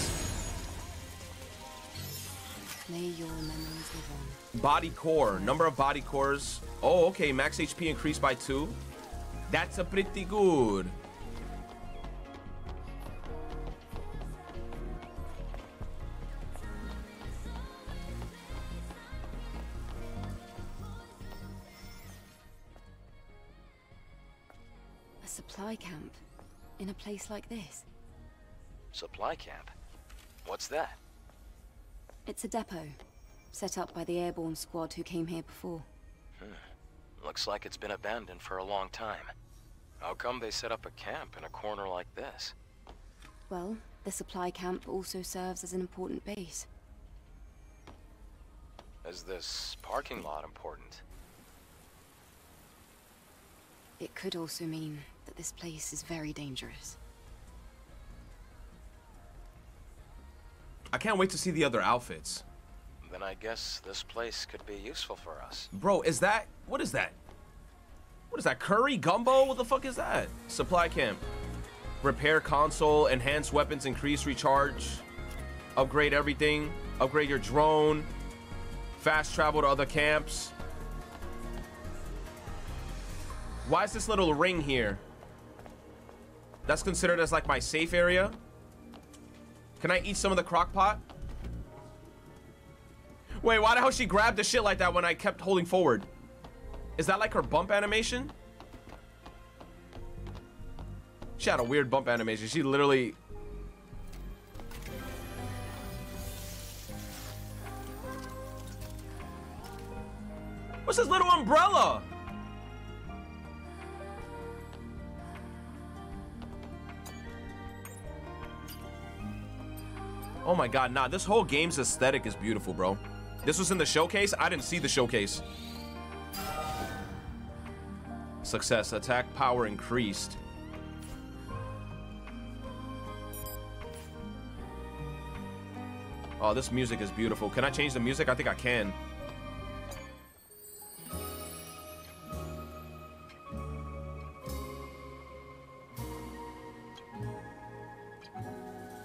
[SPEAKER 4] May your memories live on.
[SPEAKER 1] Body core, number of body cores. Oh, okay, max HP increased by two. That's a pretty good.
[SPEAKER 4] Supply camp in a place like this.
[SPEAKER 7] Supply camp? What's that?
[SPEAKER 4] It's a depot set up by the airborne squad who came here before. Hmm.
[SPEAKER 7] Looks like it's been abandoned for a long time. How come they set up a camp in a corner like this?
[SPEAKER 4] Well, the supply camp also serves as an important base.
[SPEAKER 7] Is this parking lot important?
[SPEAKER 4] It could also mean that this place is very dangerous.
[SPEAKER 1] I can't wait to see the other outfits.
[SPEAKER 7] Then I guess this place could be useful for us.
[SPEAKER 1] Bro, is that what is that? What is that? Curry gumbo? What the fuck is that? Supply camp. Repair console, enhance weapons, increase recharge, upgrade everything, upgrade your drone, fast travel to other camps. Why is this little ring here? That's considered as like my safe area? Can I eat some of the crock pot? Wait, why the hell she grabbed the shit like that when I kept holding forward? Is that like her bump animation? She had a weird bump animation. She literally... What's this little umbrella? Oh my god, nah, this whole game's aesthetic is beautiful, bro. This was in the showcase? I didn't see the showcase. Success. Attack power increased. Oh, this music is beautiful. Can I change the music? I think I can.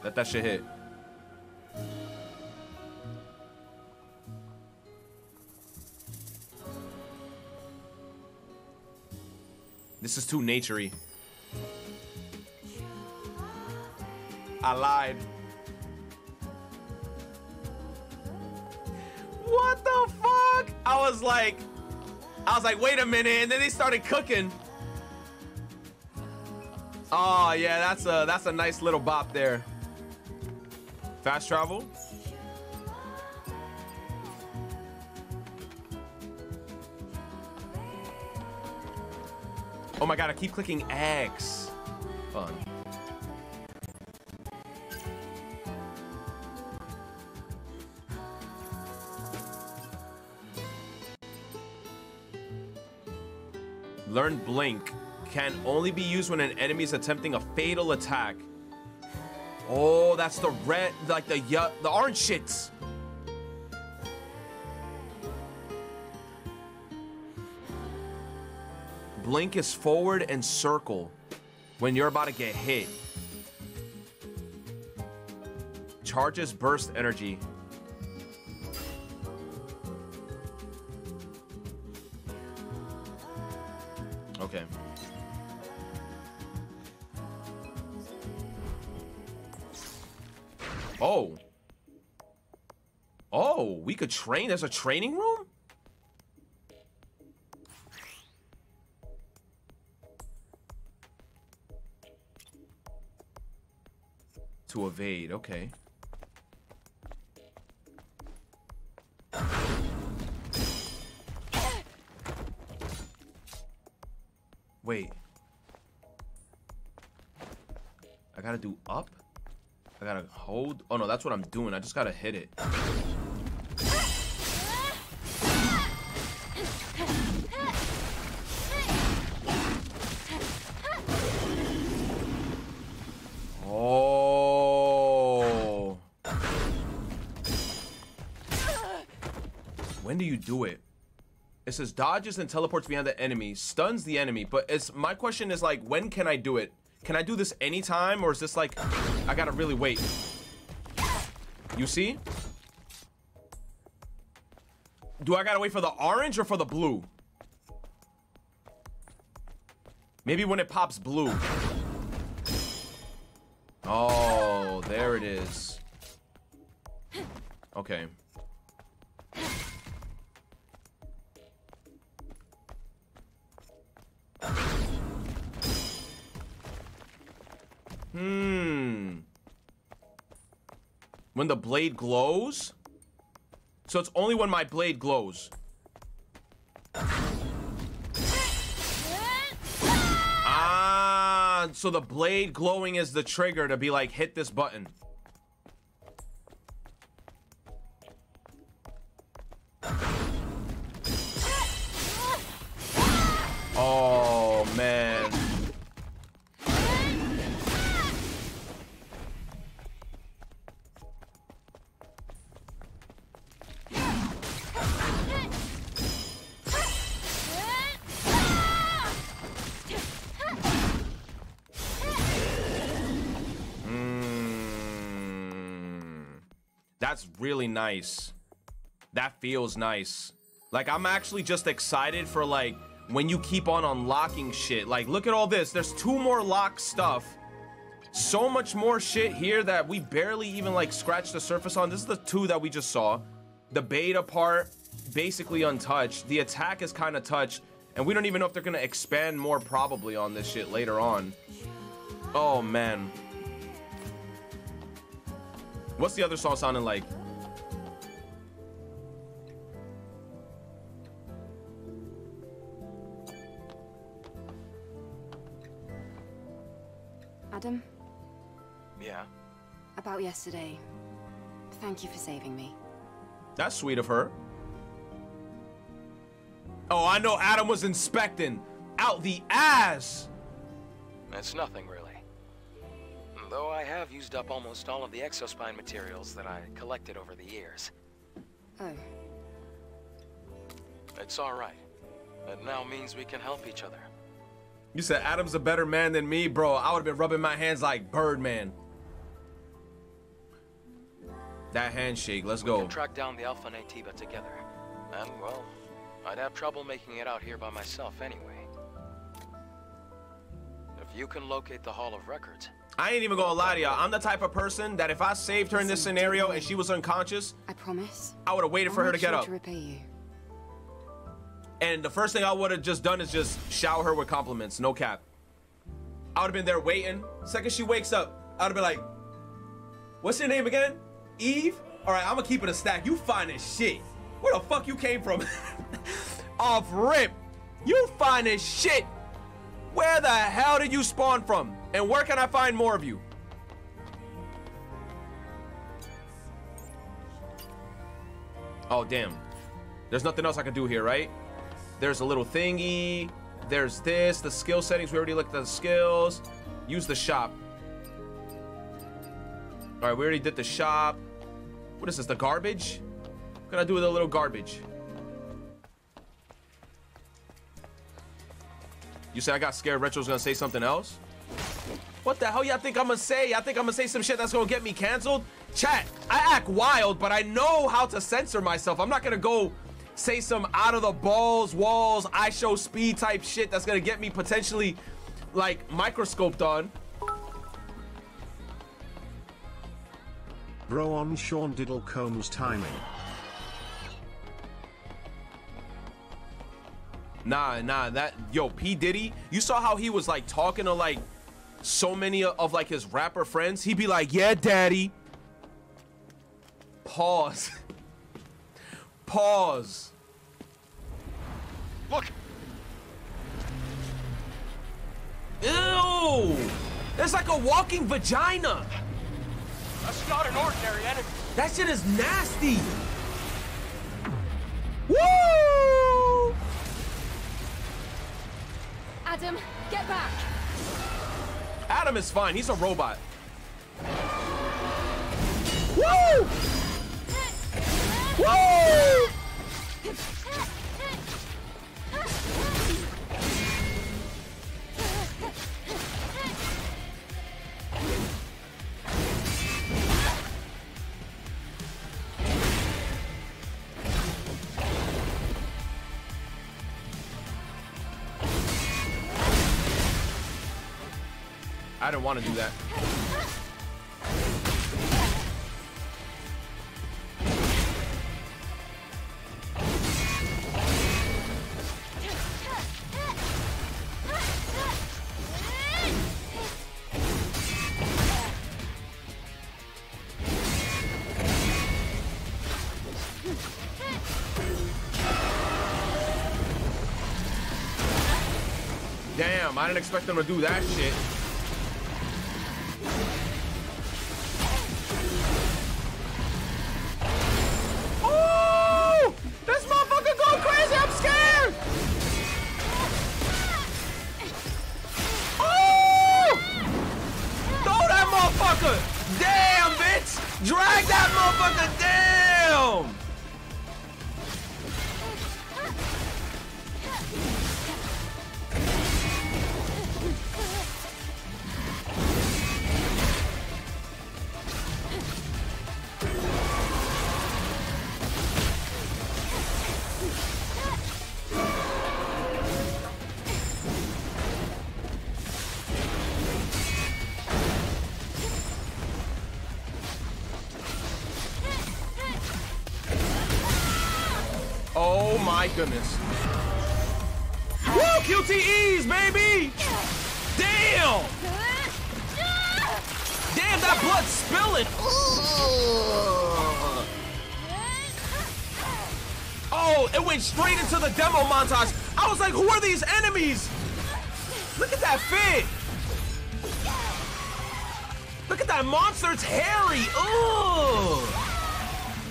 [SPEAKER 1] Let that shit hit. This is too naturey. I lied. What the fuck? I was like, I was like, wait a minute, and then they started cooking. Oh yeah, that's a that's a nice little bop there. Fast travel. Oh my god, I keep clicking X. Fun. Learn Blink can only be used when an enemy is attempting a fatal attack. Oh, that's the red, like the the orange shits. Blink is forward and circle when you're about to get hit. Charges burst energy. Okay. Oh. Oh, we could train. There's a training room? Evade, okay. Wait. I gotta do up? I gotta hold? Oh no, that's what I'm doing. I just gotta hit it. It says dodges and teleports behind the enemy, stuns the enemy. But it's my question is like, when can I do it? Can I do this anytime, or is this like, I gotta really wait? You see? Do I gotta wait for the orange or for the blue? Maybe when it pops blue. Oh, there it is. Okay. Hmm. When the blade glows? So it's only when my blade glows. Ah, so the blade glowing is the trigger to be like, hit this button. Nice. That feels nice. Like, I'm actually just excited for, like, when you keep on unlocking shit. Like, look at all this. There's two more lock stuff. So much more shit here that we barely even, like, scratched the surface on. This is the two that we just saw. The beta part, basically untouched. The attack is kind of touched. And we don't even know if they're going to expand more probably on this shit later on. Oh, man. What's the other song sounding like?
[SPEAKER 4] Adam,
[SPEAKER 7] Yeah.
[SPEAKER 4] about yesterday. Thank you for saving me.
[SPEAKER 1] That's sweet of her. Oh, I know Adam was inspecting out the ass.
[SPEAKER 7] It's nothing, really. Though I have used up almost all of the exospine materials that I collected over the years.
[SPEAKER 4] Oh,
[SPEAKER 7] It's alright. It now means we can help each other.
[SPEAKER 1] You said Adam's a better man than me, bro. I would have been rubbing my hands like Birdman. That handshake, let's
[SPEAKER 7] We
[SPEAKER 1] go.
[SPEAKER 7] can track down the Alpha Naytiba together. And, well, I'd have trouble making it out here by myself anyway. If you can locate the Hall of Records,
[SPEAKER 1] I ain't even gonna lie to y'all. I'm the type of person that if I saved her in this scenario and she was unconscious,
[SPEAKER 4] I promise.
[SPEAKER 1] I would have waited for
[SPEAKER 4] I'll
[SPEAKER 1] her to
[SPEAKER 4] make
[SPEAKER 1] get up.
[SPEAKER 4] to repay you.
[SPEAKER 1] And the first thing I would have just done is just shower her with compliments, no cap. I would have been there waiting. Second she wakes up, I would have been like, "What's your name again? Eve? All right, I'm gonna keep it a stack. You fine as shit. Where the fuck you came from? <laughs> Off rip. You fine as shit. Where the hell did you spawn from? And where can I find more of you? Oh damn. There's nothing else I can do here, right? There's a little thingy. There's this. The skill settings. We already looked at the skills. Use the shop. All right, we already did the shop. What is this? The garbage? What can I do with a little garbage? You said I got scared Retro's gonna say something else? What the hell y'all think I'm gonna say? Y'all think I'm gonna say some shit that's gonna get me canceled? Chat, I act wild, but I know how to censor myself. I'm not gonna go say some out of the balls, walls, I show speed type shit that's gonna get me potentially like microscoped on.
[SPEAKER 2] Bro on Sean Diddlecomb's timing.
[SPEAKER 1] Nah, nah, that yo, P. Diddy, you saw how he was like talking to like so many of like his rapper friends. He'd be like, Yeah, daddy. Pause. <laughs> Pause.
[SPEAKER 7] Look!
[SPEAKER 1] Ew! There's like a walking vagina.
[SPEAKER 7] That's not an ordinary enemy.
[SPEAKER 1] That shit is nasty. Woo!
[SPEAKER 5] Adam, get back!
[SPEAKER 1] Adam is fine. He's a robot. Woo! I don't want to do that. Expect them to do that shit. My goodness. Woo, QTEs, baby! Damn! Damn, that blood spilling! Oh, it went straight into the demo montage. I was like, who are these enemies? Look at that fit! Look at that monster, it's hairy! Ugh!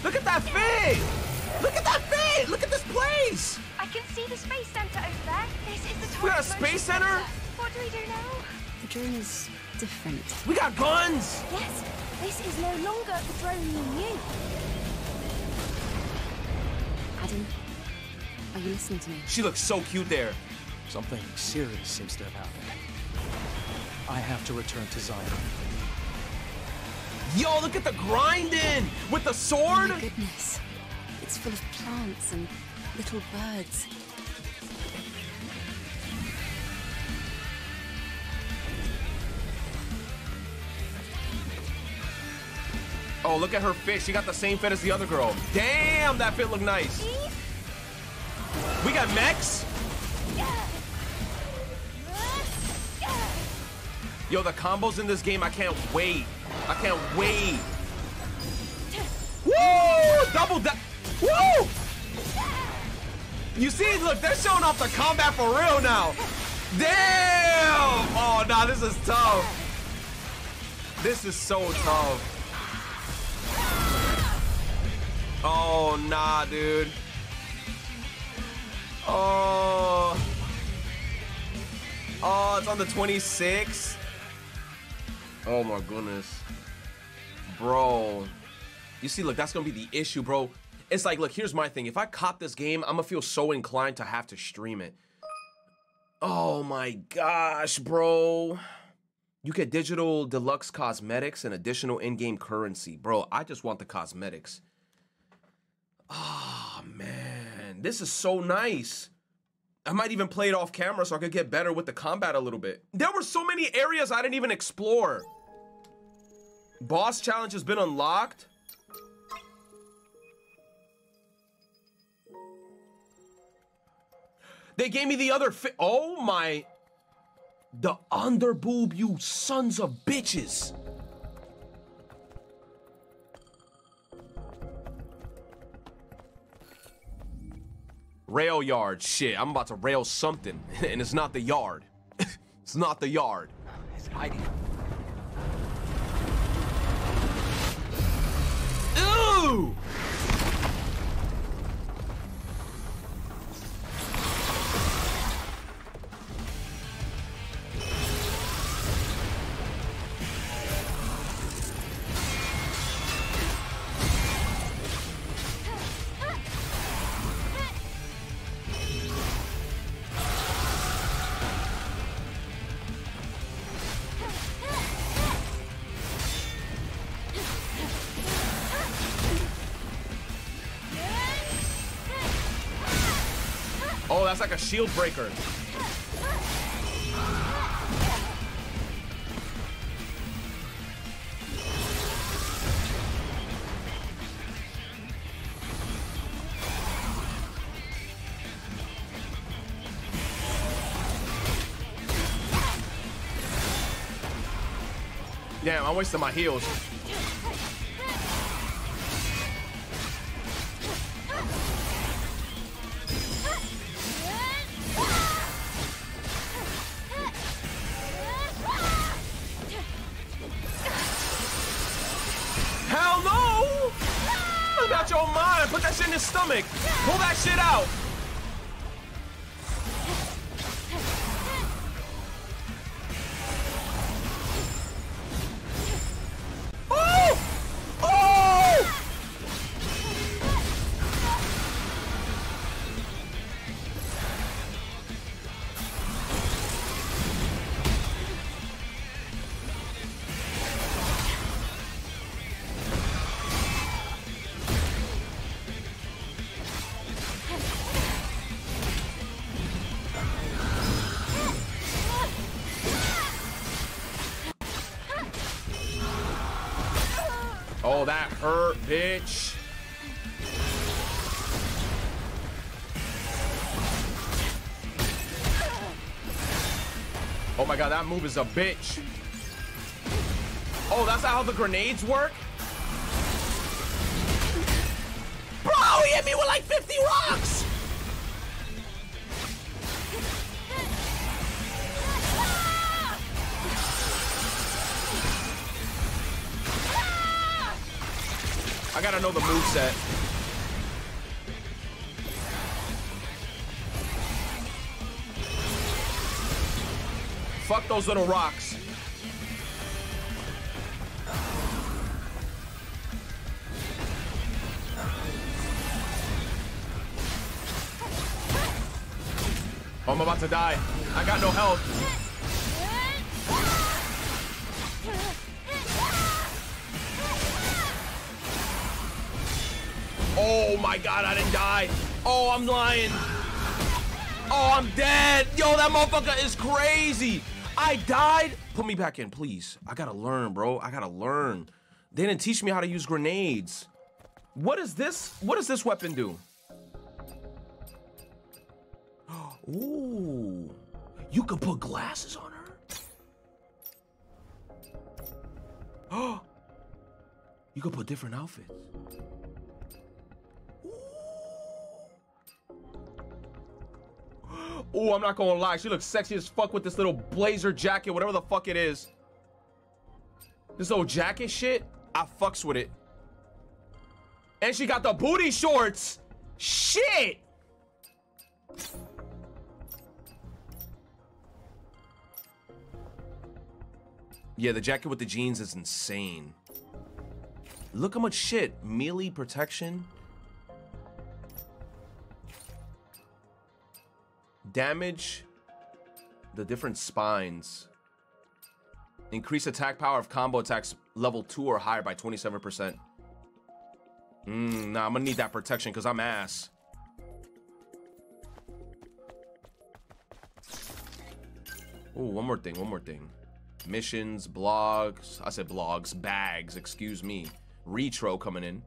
[SPEAKER 1] Look at that fit! Look at that fit! Look at this place!
[SPEAKER 5] I can see the space center over there. This is the
[SPEAKER 1] We got a space
[SPEAKER 5] motion
[SPEAKER 1] center?
[SPEAKER 5] What do we do now?
[SPEAKER 4] The drone is different.
[SPEAKER 1] We got guns!
[SPEAKER 5] Yes, this is no longer the drone you knew.
[SPEAKER 4] Adam, are you listening to me?
[SPEAKER 1] She looks so cute there.
[SPEAKER 9] Something serious seems to have happened. I have to return to Xion.
[SPEAKER 1] Yo, look at the grinding with the sword.
[SPEAKER 4] Oh my goodness. It's full of plants and little birds.
[SPEAKER 1] Oh, look at her fit. She got the same fit as the other girl. Damn, that fit look nice. We got mechs. Yo, the combos in this game, I can't wait. I can't wait. Woo! Double da- Woo! You see, look, they're showing off the combat for real now. Damn! Oh, nah, this is tough. This is so tough. Oh, nah, dude. Oh. Oh, it's on the 26th. Oh my goodness. Bro. You see, look, that's gonna be the issue, bro. It's like, look, here's my thing. If I cop this game, I'm gonna feel so inclined to have to stream it. Oh my gosh, bro. You get digital deluxe cosmetics and additional in-game currency. Bro, I just want the cosmetics. Oh man, this is so nice. I might even play it off camera so I could get better with the combat a little bit. There were so many areas I didn't even explore. Boss challenge has been unlocked. They gave me the other fi- Oh my. The underboob, you sons of bitches. Rail yard. Shit, I'm about to rail something. <laughs> And it's not the yard. <laughs> it's not the yard.
[SPEAKER 9] It's hiding.
[SPEAKER 1] Ooh! Shield breaker. Damn, I'm wasting my heals. That hurt, bitch. Oh my god, that move is a bitch. Oh, that's not how the grenades work? Bro, he hit me with like 50 rocks! Know the move set. Fuck those little rocks. Oh, I'm about to die. I got no health. My god, I didn't die. Oh, I'm lying. Oh, I'm dead. Yo, that motherfucker is crazy. I died. Put me back in, please. I gotta learn, bro. I gotta learn. They didn't teach me how to use grenades. What is this? What does this weapon do? <gasps> Ooh. You could put glasses on her. Oh. <gasps> You could put different outfits. Oh, I'm not gonna lie. She looks sexy as fuck with this little blazer jacket, whatever the fuck it is. This little jacket shit, I fucks with it. And she got the booty shorts. Shit. Yeah, the jacket with the jeans is insane. Look how much shit. Melee protection. Damage. The different spines. Increase attack power of combo attacks level 2 or higher by 27%. Mmm, nah, I'm gonna need that protection because I'm ass. Oh, one more thing, one more thing. Missions, blogs. I said blogs, bags, excuse me. Retro coming in.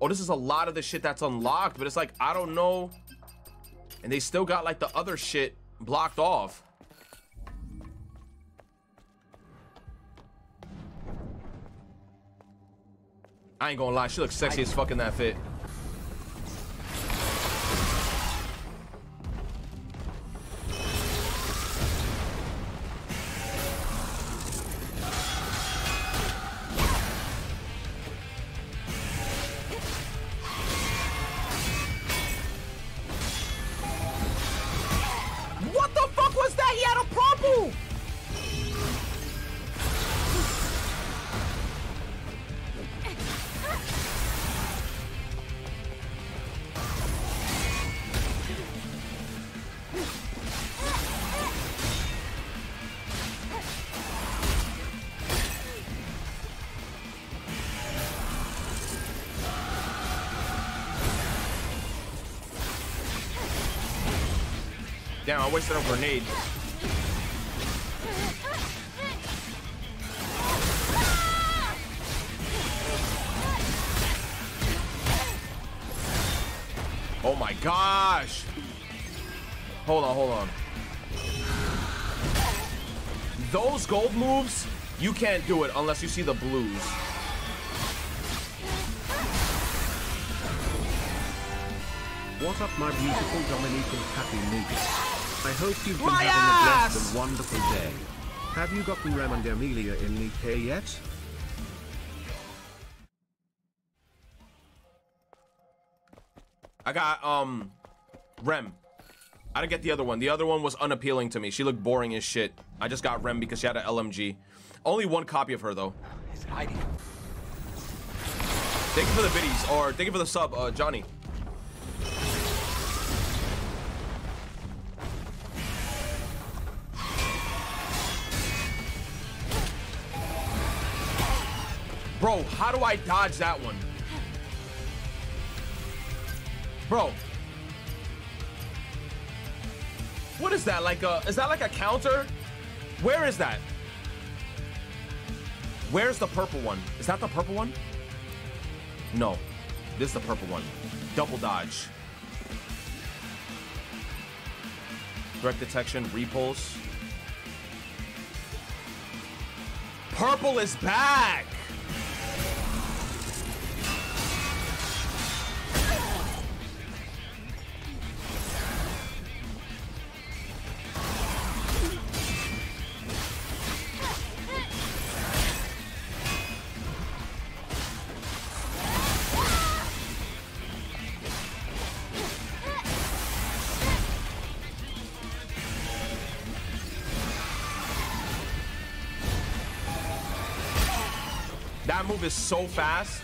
[SPEAKER 1] Oh, this is a lot of the shit that's unlocked, but it's like, I don't know. And they still got like the other shit blocked off. I ain't gonna lie, she looks sexy as fuck in that fit. Damn, I a grenade. Oh my gosh! Hold on, hold on. Those gold moves, you can't do it unless you see the blues.
[SPEAKER 2] What up, my beautiful Dominican happy niggas? I hope you've been
[SPEAKER 1] My
[SPEAKER 2] having a blessed and wonderful day. Have you gotten Rem and Emilia in Nikke yet?
[SPEAKER 1] I got, um, Rem. I didn't get the other one. The other one was unappealing to me. She looked boring as shit. I just got Rem because she had an LMG. Only one copy of her, though.
[SPEAKER 9] Is it hiding?
[SPEAKER 1] Thank you for the biddies, or thank you for the sub, uh, Johnny. Bro, how do I dodge that one? Bro. What is that? Like a, is that like a counter? Where is that? Where's the purple one? Is that the purple one? No. This is the purple one. Double dodge. Direct detection, repulse. Purple is back! Move is so fast.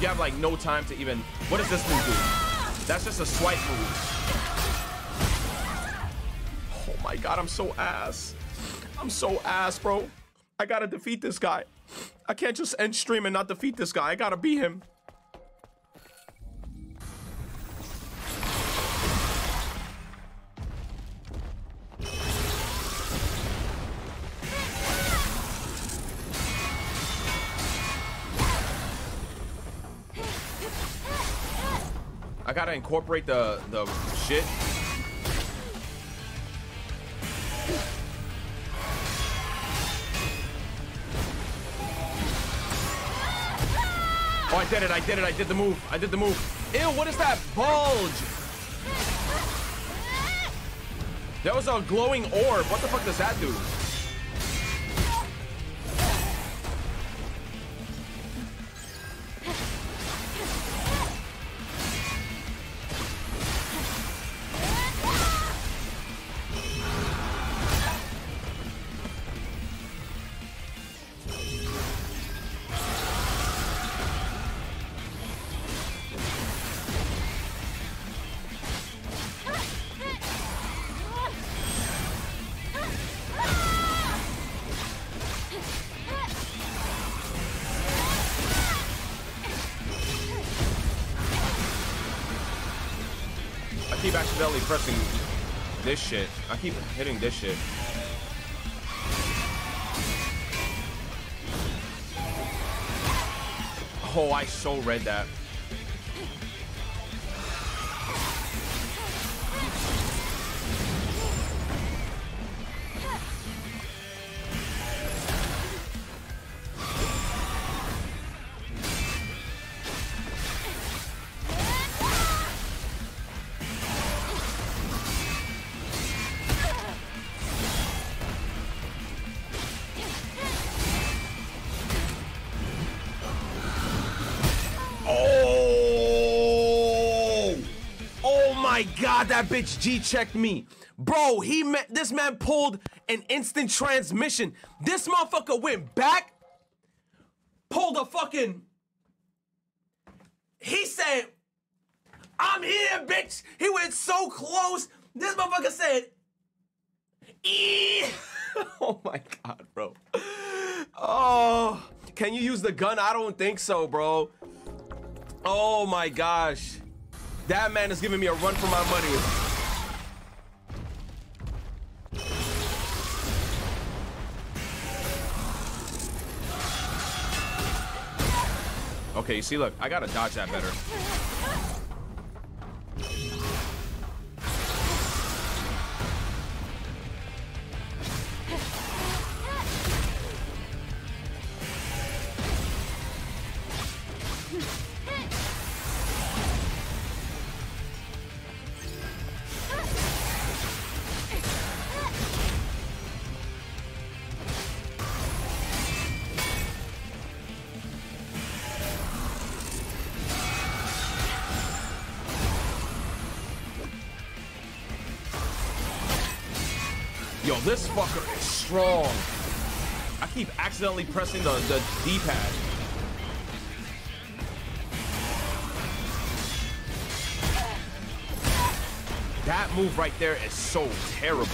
[SPEAKER 1] You have like no time to even. What does this move do? That's just a swipe move. Oh my god, I'm so ass. I'm so ass, bro. I gotta defeat this guy. I can't just end stream and not defeat this guy. I gotta beat him. Gotta incorporate the the shit. Oh, I did it! I did it! I did the move! I did the move! Ew! What is that bulge? That was a glowing orb. What the fuck does that do? Hitting this shit. Oh, I so read that. That bitch G checked me. Bro, he met this man pulled an instant transmission. This motherfucker went back, pulled a fucking. He said, I'm here, bitch. He went so close. This motherfucker said, "E." <laughs> oh my god, bro. Oh, can you use the gun? I don't think so, bro. Oh my gosh. That man is giving me a run for my money. Okay, you see, look, I gotta dodge that better. Accidentally pressing the, the D-pad. That move right there is so terrible.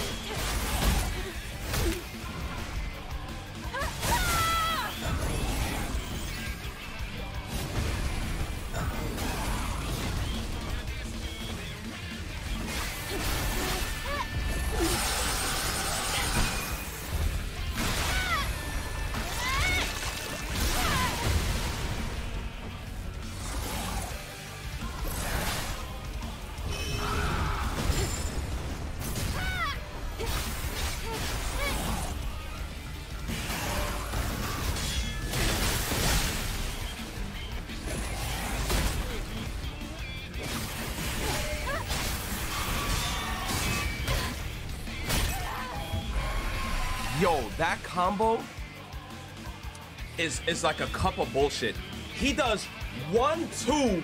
[SPEAKER 1] Is is like a cup of bullshit. He does one, two,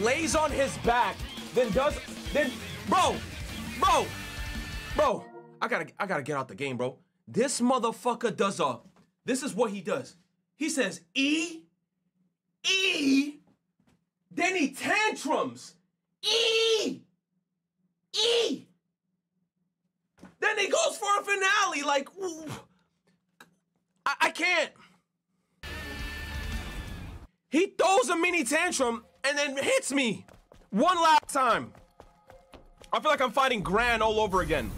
[SPEAKER 1] lays on his back, then does then bro, bro, bro. I gotta I gotta get out the game, bro. This motherfucker does a this is what he does. He says E E then he tantrums. E E then he goes for a finale. Like, ooh. I, I can't. He throws a mini tantrum and then hits me one last time. I feel like I'm fighting Gran all over again.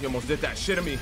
[SPEAKER 1] He almost did that shit to me.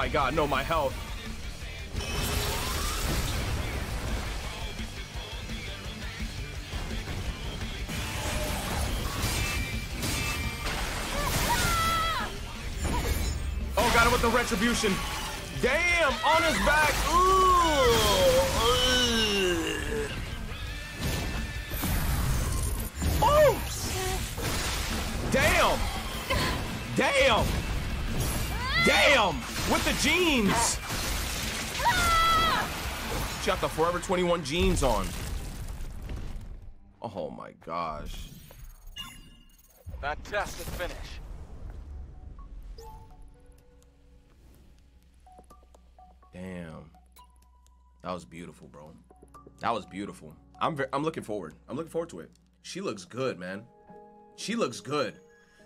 [SPEAKER 1] My god, no, my health. Oh, got him with the retribution. Damn, on his back. Ooh. The jeans! She got the Forever 21 jeans on. Oh my gosh.
[SPEAKER 7] That fantastic finish.
[SPEAKER 1] Damn. That was beautiful, bro. That was beautiful. I'm ve- I'm looking forward. I'm looking forward to it. She looks good, man. She looks good.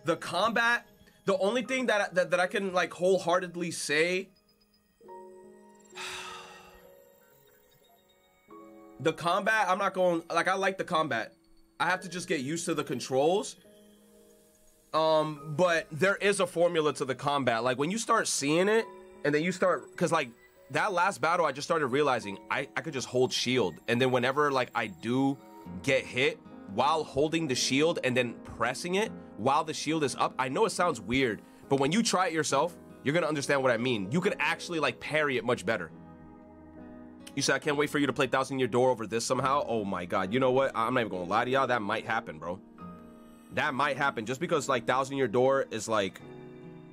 [SPEAKER 1] The combat, the only thing that that, that I can like wholeheartedly say <sighs> the combat, I'm not going like I like the combat. I have to just get used to the controls. Um, but there is a formula to the combat. Like when you start seeing it, and then you start because like that last battle, I just started realizing I, I could just hold shield. And then whenever like I do get hit while holding the shield and then pressing it while the shield is up, I know it sounds weird, but when you try it yourself, you're gonna understand what I mean. You can actually like parry it much better. You said I can't wait for you to play Thousand Year Door over this somehow. Oh my god. You know what? I'm not even gonna lie to y'all. That might happen, bro. That might happen just because like Thousand Year Door is like,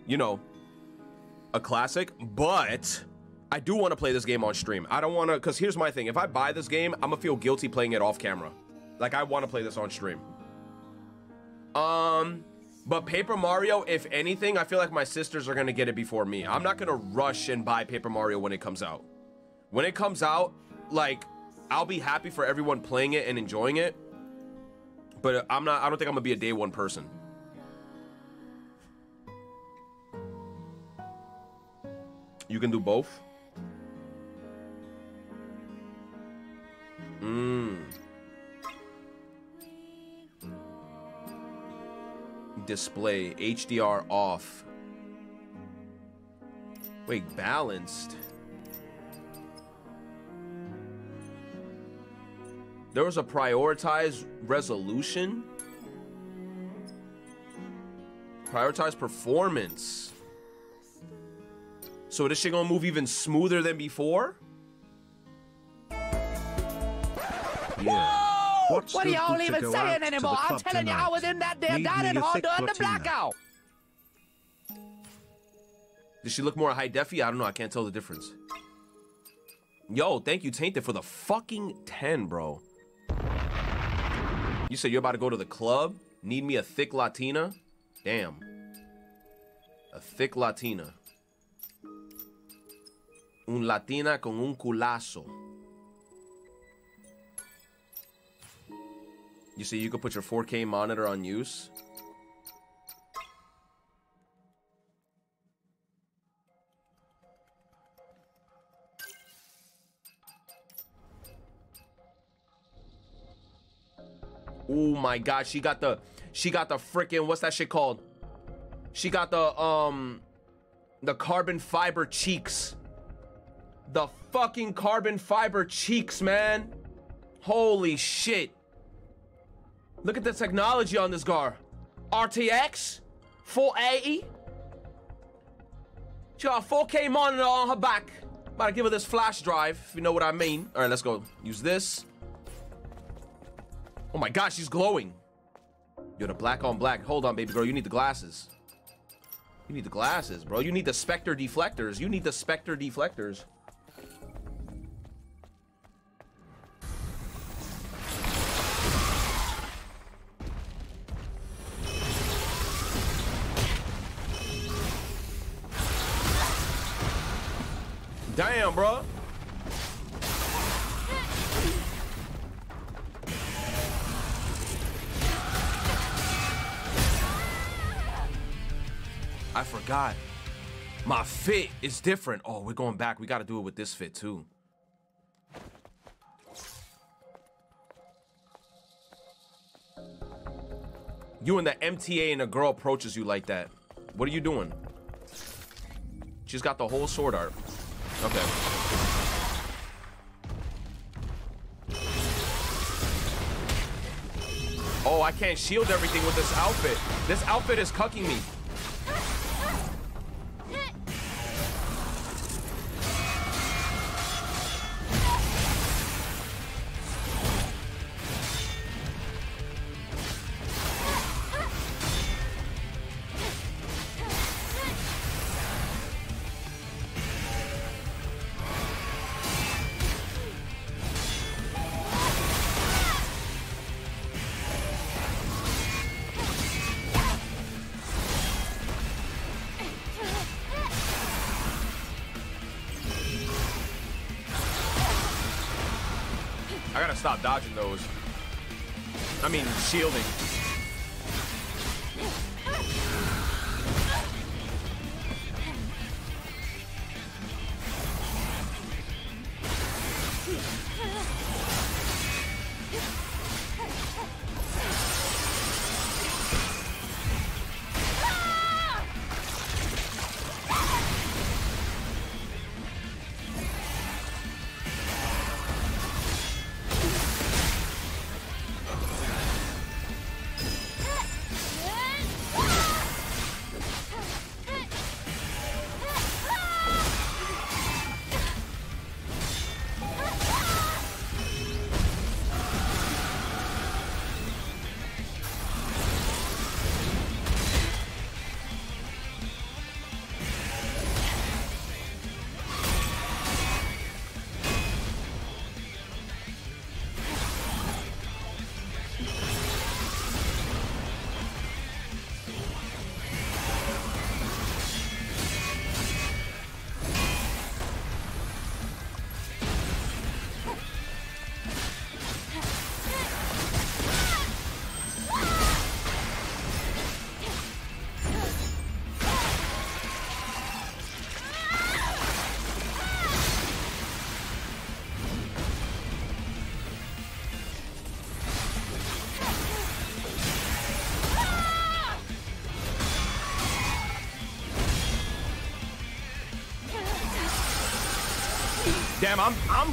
[SPEAKER 1] you know, a classic. But I do want to play this game on stream. I don't want to, cause here's my thing. If I buy this game, I'm gonna feel guilty playing it off camera. Like I want to play this on stream. Um, but Paper Mario, if anything, I feel like my sisters are gonna get it before me. I'm not gonna rush and buy Paper Mario when it comes out. When it comes out, like, I'll be happy for everyone playing it and enjoying it. But I'm not, I don't think I'm gonna be a day one person. You can do both? Mmm. Display, HDR off. Wait, balanced. There was a prioritized resolution. Prioritize performance. So this shit gonna move even smoother than before?
[SPEAKER 2] Yeah. What's
[SPEAKER 10] What are y'all even saying anymore? I'm
[SPEAKER 2] club
[SPEAKER 10] telling you, I was in that damn
[SPEAKER 2] Leave me
[SPEAKER 10] dining hall during the blackout.
[SPEAKER 1] Does she look more high defy? I don't know. I can't tell the difference. Yo, thank you, Tainted, for the fucking 10, bro. You said you're about to go to the club? Need me a thick Latina? Damn. A thick Latina. Un Latina con un culazo. You see, you could put your 4K monitor on use. Oh my god, she got the she got the freaking what's that shit called? She got the um the carbon fiber cheeks. The fucking carbon fiber cheeks, man. Holy shit. Look at the technology on this car. RTX 480. She got a 4K monitor on her back. About to give her this flash drive, if you know what I mean. All right, let's go. Use this. Oh my gosh, she's glowing. You're the black on black. Hold on, baby girl. You need the glasses. You need the glasses, bro. You need the Spectre deflectors. You need the Spectre deflectors. Damn, bro. I forgot. My fit is different. Oh, we're going back. We got to do it with this fit too. You and the MTA and a girl approaches you like that. What are you doing? She's got the whole sword art. Okay. Oh, I can't shield everything with this outfit. This outfit is cucking me. Shielding.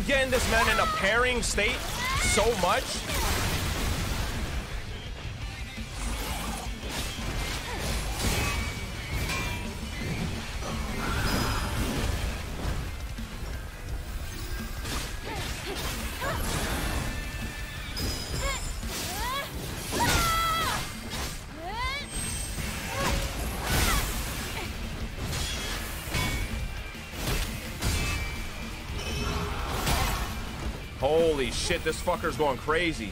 [SPEAKER 1] Getting this man in a pairing state so much. Holy shit, this fucker's going crazy.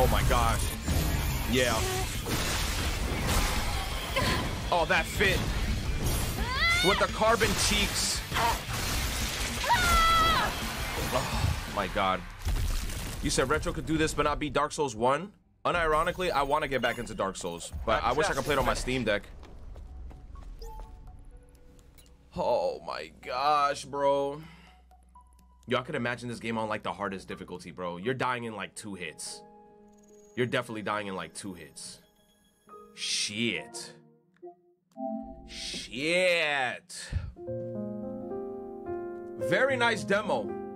[SPEAKER 1] Oh my gosh. Yeah. Oh, that fit. With the carbon cheeks. Oh my god. You said Retro could do this but not beat Dark Souls 1? Unironically, I want to get back into Dark Souls, but I wish I could play it on my Steam Deck. Oh my gosh, bro. Y'all could imagine this game on like the hardest difficulty, bro. You're dying in like two hits. You're definitely dying in like two hits. Shit. Shit. Very nice demo.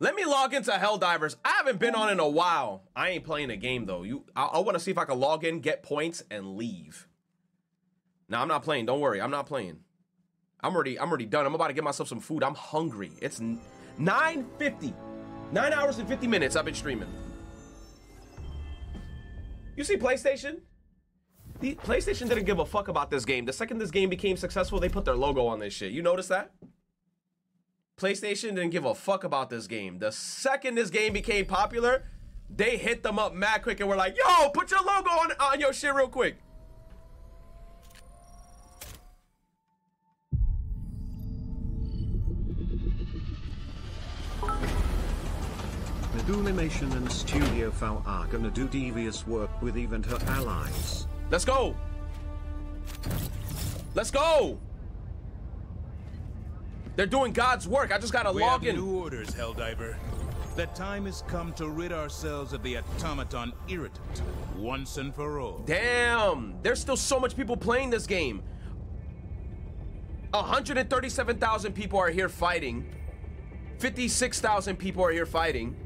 [SPEAKER 1] Let me log into Helldivers. I haven't been on in a while. I ain't playing a game though. You, I, I want to see if I can log in, get points, and leave. No, I'm not playing. Don't worry. I'm not playing. I'm already, I'm already done. I'm about to get myself some food. I'm hungry. It's 9:50. Nine hours and 50 minutes I've been streaming. You see PlayStation? The PlayStation didn't give a fuck about this game. The second this game became successful, they put their logo on this shit. You notice that? PlayStation didn't give a fuck about this game. The second this game became popular, they hit them up mad quick and were like, yo, put your logo on, on your shit real quick.
[SPEAKER 2] Medulimation and Studio Foul are gonna do devious work with Eve and her allies.
[SPEAKER 1] Let's go. Let's go. They're doing God's work. I just gotta
[SPEAKER 10] we
[SPEAKER 1] log
[SPEAKER 10] have
[SPEAKER 1] in.
[SPEAKER 10] new orders, Helldiver. The time has come to rid ourselves of the automaton irritant once and for all.
[SPEAKER 1] Damn, there's still so much people playing this game. 137,000 people are here fighting. 56,000 people are here fighting.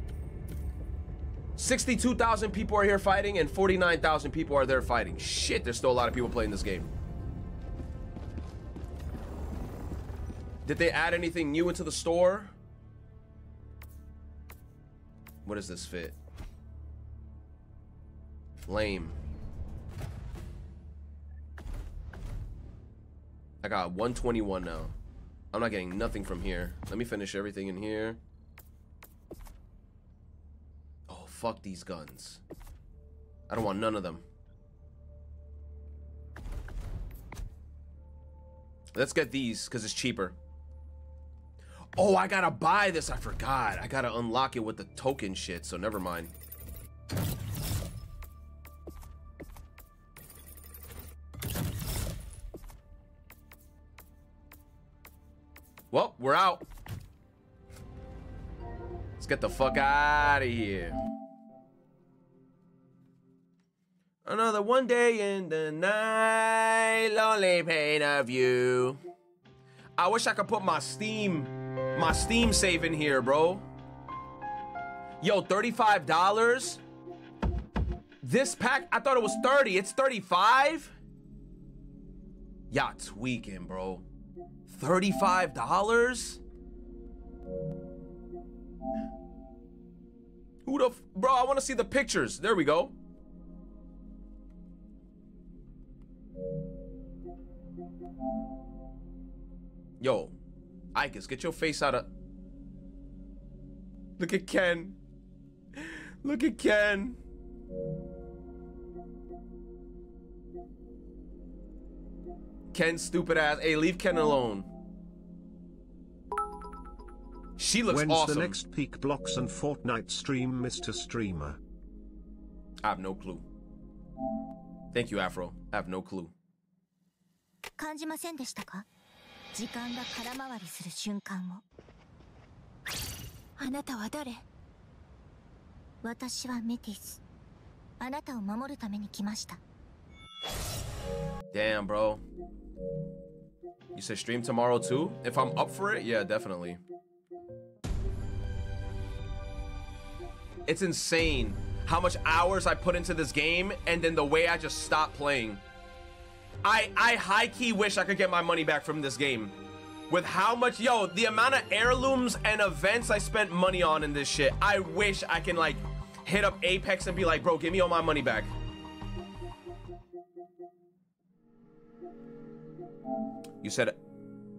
[SPEAKER 1] 62,000 people are here fighting and 49,000 people are there fighting. Shit, there's still a lot of people playing this game. Did they add anything new into the store? What does this fit? Lame. I got 121 now. I'm not getting nothing from here. Let me finish everything in here. Oh, fuck these guns. I don't want none of them. Let's get these, because it's cheaper. Oh, I gotta buy this. I forgot. I gotta unlock it with the token shit, so never mind. Well, we're out. Let's get the fuck out of here. Another one day in the night, lonely pain of you. I wish I could put my Steam, my Steam save in here, bro. Yo, $35? This pack, I thought it was 30. It's 35? Y'all tweaking, bro. $35? Who the, bro, I want to see the pictures. There we go. Yo, Icus, get your face out of... Look at Ken. Look at Ken. Ken, stupid ass. Hey, leave Ken alone. She looks
[SPEAKER 2] When's
[SPEAKER 1] awesome.
[SPEAKER 2] the next Peak Blocks and Fortnite stream, Mr. Streamer?
[SPEAKER 1] I have no clue. Thank you, Afro. I have no clue.
[SPEAKER 11] 感じませんでしたか 時間が空回りする瞬間をあなたは誰私はメティスあなたを守るために来ました
[SPEAKER 1] Damn, bro. You said stream tomorrow too? If I'm up for it, yeah, definitely. It's insane how much hours I put into this game and then the way I just stopped playing. I I high key wish I could get my money back from this game. With how much yo, the amount of heirlooms and events I spent money on in this shit. I wish I can like hit up Apex and be like, bro, give me all my money back. You said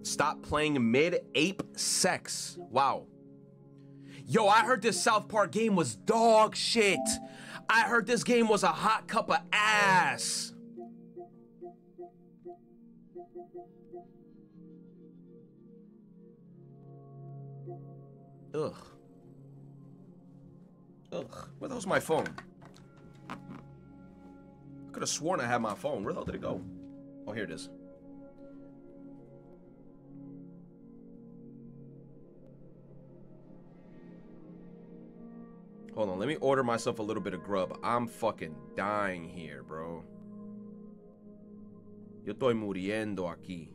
[SPEAKER 1] stop playing mid ape sex. Wow. Yo, I heard this South Park game was dog shit. I heard this game was a hot cup of ass. Ugh. Ugh. Where the hell's my phone? I could have sworn I had my phone. Where the hell did it go? Oh, here it is. Hold on, let me order myself a little bit of grub. I'm fucking dying here, bro. Yo estoy muriendo aquí.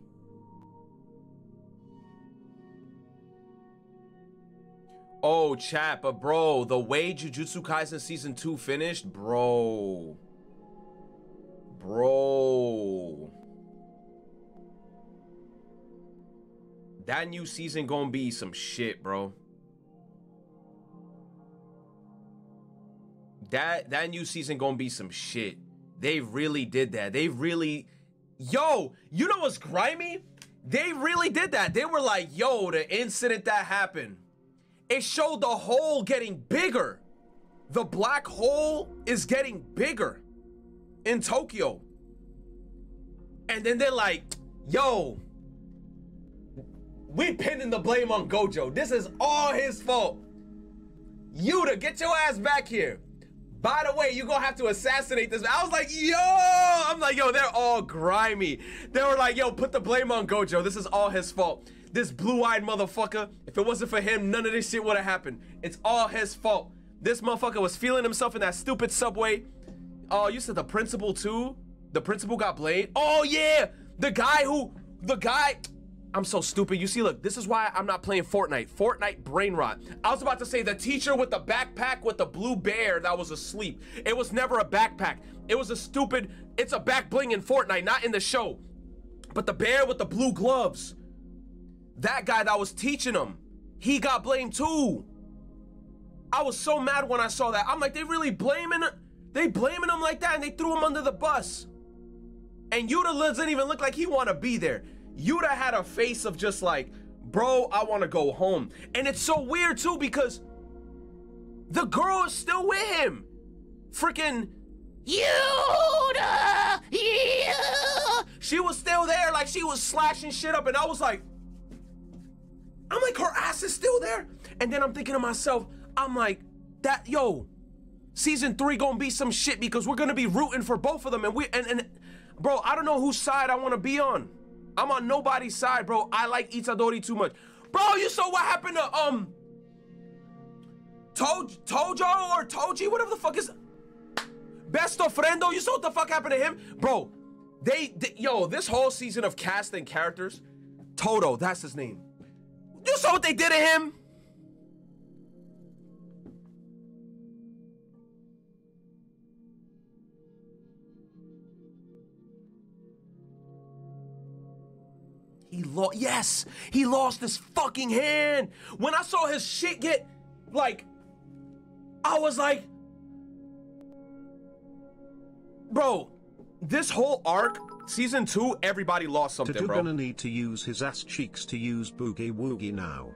[SPEAKER 1] Oh, chat, but bro, the way Jujutsu Kaisen Season 2 finished, bro. Bro. That new season gonna be some shit, bro. That that new season gonna be some shit. They really did that. They really Yo, you know what's grimy? They really did that. They were like, yo, the incident that happened. It showed the hole getting bigger. The black hole is getting bigger in Tokyo. And then they're like, yo, we pinning the blame on Gojo. This is all his fault. Yuta, get your ass back here. By the way, you're gonna have to assassinate this. I was like, yo, I'm like, yo, they're all grimy. They were like, yo, put the blame on Gojo. This is all his fault. This blue-eyed motherfucker, if it wasn't for him, none of this shit would have happened. It's all his fault. This motherfucker was feeling himself in that stupid subway. Oh, you said the principal too? The principal got blamed? Oh yeah! The guy who, the guy, I'm so stupid. You see, look, this is why I'm not playing Fortnite. Fortnite brain rot. I was about to say the teacher with the backpack with the blue bear that was asleep. It was never a backpack. It was a stupid, it's a back bling in Fortnite, not in the show. But the bear with the blue gloves, that guy that was teaching him, he got blamed too. I was so mad when I saw that. I'm like, they really blaming, they blaming him like that and they threw him under the bus. And Yuta doesn't even look like he want to be there. Yuta had a face of just like, bro, I want to go home. And it's so weird too because the girl is still with him. Freaking Yuta! Yeah! She was still there, like she was slashing shit up, and I was like, I'm like, her ass is still there. And then I'm thinking to myself, I'm like, that yo, season three gonna be some shit because we're gonna be rooting for both of them. And we and, and bro, I don't know whose side I wanna be on. I'm on nobody's side, bro. I like Itadori too much. Bro, you saw what happened to um to Tojo or Toji, whatever the fuck is Best Friendo, you saw what the fuck happened to him? Bro, they, they yo, this whole season of casting characters, Toto, that's his name. You saw what they did to him? He lost. Yes, he lost his fucking hand. When I saw his shit get, like, I was like, bro, this whole arc, season two, everybody lost something,
[SPEAKER 2] Tadu
[SPEAKER 1] bro.
[SPEAKER 2] gonna need to use his ass cheeks to use boogie woogie now.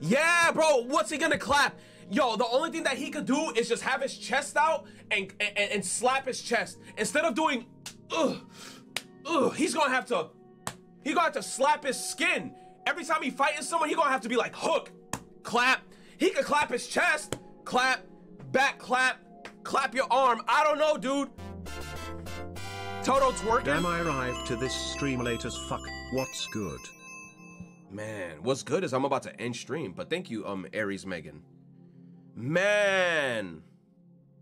[SPEAKER 1] Yeah, bro. What's he gonna clap? Yo, the only thing that he could do is just have his chest out and and, and slap his chest instead of doing, ugh, ugh. He's gonna have to, he gonna have to slap his skin every time he fighting someone. He gonna have to be like hook, clap. He could clap his chest, clap, back clap, clap your arm. I don't know, dude. Toto twerking.
[SPEAKER 2] Damn, I arrived to this stream late as fuck. What's good?
[SPEAKER 1] Man, what's good is I'm about to end stream, but thank you, um, Aries Megan. Man,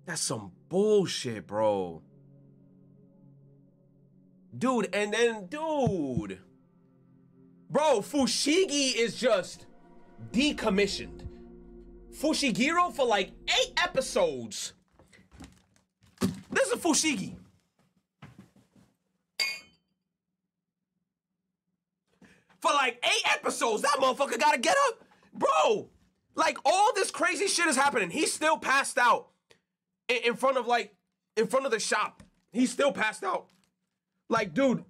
[SPEAKER 1] That's some bullshit, bro. Dude, and then, dude. Bro, Fushigi is just decommissioned. Fushiguro for like eight episodes. This is Fushigi. For like eight episodes, that motherfucker gotta get up. Bro, like all this crazy shit is happening. He's still passed out in, in front of like, in front of the shop. He's still passed out. Like, dude,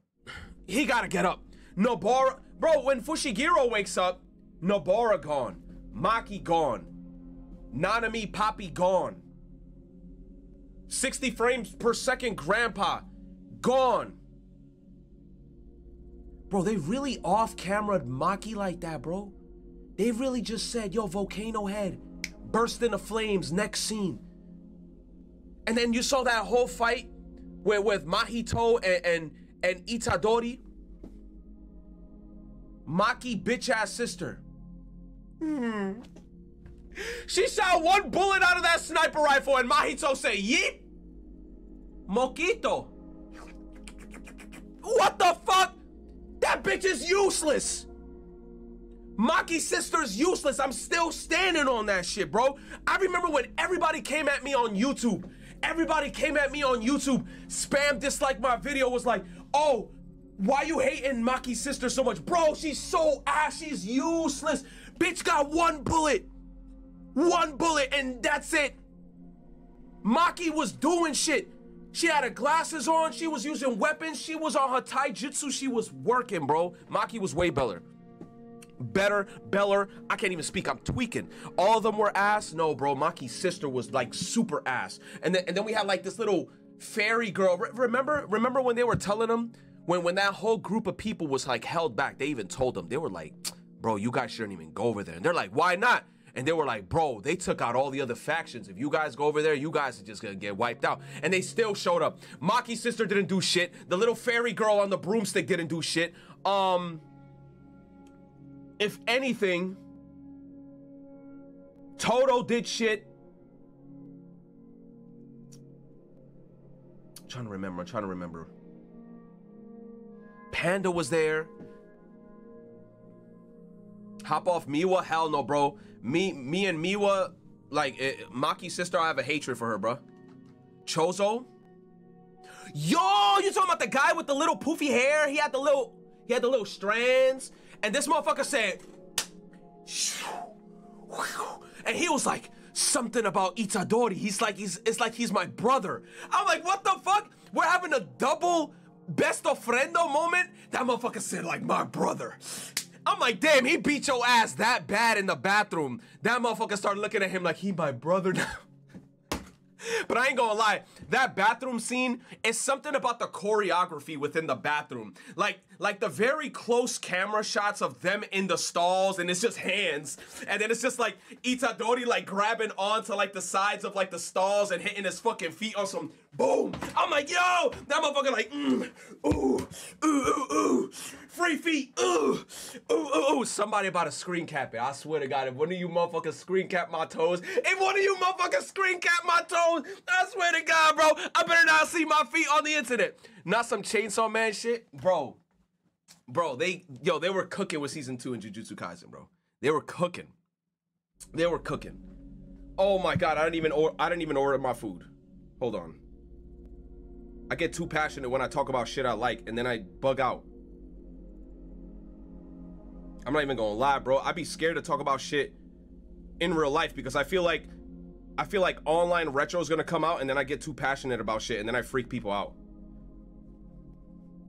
[SPEAKER 1] he gotta get up. Nobara, bro, when Fushiguro wakes up, Nobara gone. Maki gone. Nanami Poppy gone. 60 frames per second grandpa gone. Bro, they really off camera Maki like that, bro. They really just said, yo, volcano head, burst into flames, next scene. And then you saw that whole fight where with Mahito and, and, and Itadori. Maki bitch ass sister. Hmm. She shot one bullet out of that sniper rifle and Mahito say, yeet. Moquito. What the fuck? That bitch is useless. Maki's sister's useless. I'm still standing on that shit, bro. I remember when everybody came at me on YouTube. Everybody came at me on YouTube. Spam disliked my video. Was like, oh, why you hating Maki's sister so much? Bro, she's so ass. She's useless. Bitch got one bullet. One bullet and that's it. Maki was doing shit. She had her glasses on. She was using weapons. She was on her taijutsu. She was working, bro. Maki was way better. Better, beller. I can't even speak. I'm tweaking. All of them were ass. No, bro. Maki's sister was like super ass. And then and then we had like this little fairy girl. Re remember? Remember when they were telling them when when that whole group of people was like held back? They even told them they were like, bro, you guys shouldn't even go over there. And they're like, why not? And they were like, bro, they took out all the other factions. If you guys go over there, you guys are just gonna get wiped out. And they still showed up. Maki's sister didn't do shit. The little fairy girl on the broomstick didn't do shit. Um, if anything, Toto did shit. I'm trying to remember, I'm trying to remember. Panda was there. Hop off Miwa? Hell no, bro. Me, me and Miwa, like eh, Maki's sister, I have a hatred for her, bro. Choso. Yo, you talking about the guy with the little poofy hair? He had the little, he had the little strands, and this motherfucker said, and he was like something about Itadori. He's like he's it's like he's my brother. I'm like, what the fuck? We're having a double best of friendo moment. That motherfucker said like my brother. I'm like, damn, he beat your ass that bad in the bathroom. That motherfucker started looking at him like he my brother now. <laughs> But I ain't gonna lie, that bathroom scene is something about the choreography within the bathroom. Like, like the very close camera shots of them in the stalls, and it's just hands, and then it's just like Itadori like grabbing onto like the sides of like the stalls and hitting his fucking feet on some boom. I'm like, yo, that motherfucker like, mm, ooh, ooh, ooh, ooh, free feet, ooh, ooh, ooh, ooh. Somebody about to screen cap it. I swear to God, if one of you motherfuckers screen cap my toes, if one of you motherfuckers screen cap my toes, I swear to God, bro, I better not see my feet on the internet. Not some Chainsaw Man shit, bro. Bro, they yo, they were cooking with season two in Jujutsu Kaisen, bro. They were cooking. They were cooking. Oh my god, I didn't even or I didn't even order my food. Hold on. I get too passionate when I talk about shit I like, and then I bug out. I'm not even gonna lie, bro. I'd be scared to talk about shit in real life because I feel like I feel like online retro is gonna come out, and then I get too passionate about shit, and then I freak people out.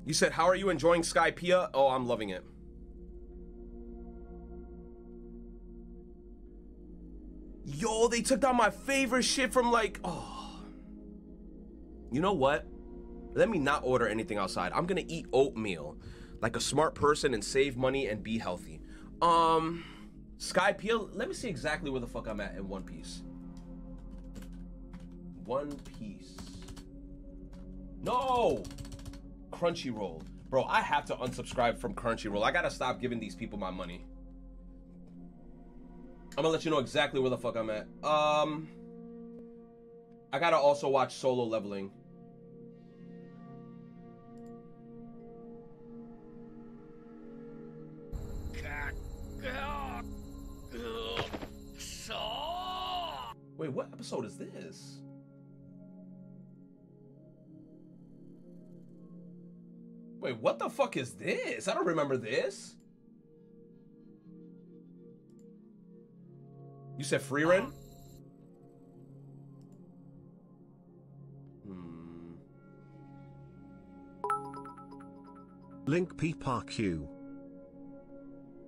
[SPEAKER 1] You said, how are you enjoying Skypiea? Oh, I'm loving it. Yo, they took down my favorite shit from like, oh. You know what? Let me not order anything outside. I'm gonna eat oatmeal like a smart person and save money and be healthy. Um, Sky Peel, let me see exactly where the fuck I'm at in One Piece. One Piece. No! Crunchyroll. Bro, I have to unsubscribe from Crunchyroll. I gotta stop giving these people my money. I'm gonna let you know exactly where the fuck I'm at. Um, I gotta also watch Solo Leveling. Wait, what episode is this? Wait, what the fuck is this? I don't remember this. You said Frieren? Hmm.
[SPEAKER 2] Link P Park Q.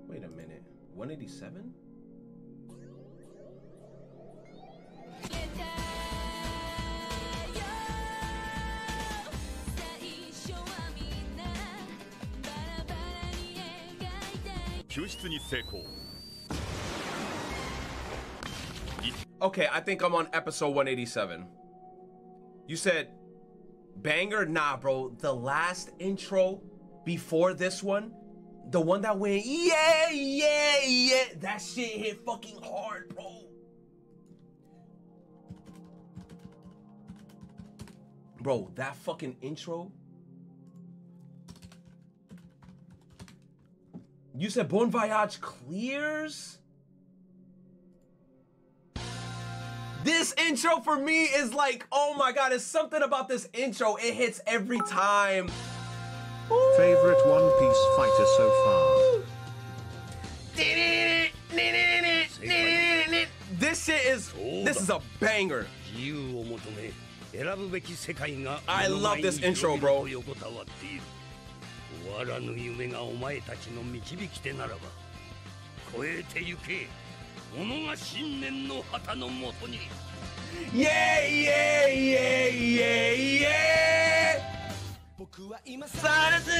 [SPEAKER 1] Wait a minute. 187? Okay, I think I'm on episode 187. You said banger? Nah, bro. The last intro before this one, the one that went, yeah, yeah, yeah, that shit hit fucking hard, bro. Bro, that fucking intro. You said Bon Voyage clears? This intro for me is like, oh my god, it's something about this intro. It hits every time.
[SPEAKER 2] Favorite One Piece fighter so far.
[SPEAKER 1] This shit is this is a banger. I love this intro, bro.
[SPEAKER 12] わらぬ夢がお前たちの導き手ならば超えてゆけ己が信念の旗のもとに
[SPEAKER 1] Yeah, yeah, yeah, yeah, yeah.
[SPEAKER 12] 僕は今
[SPEAKER 1] さらず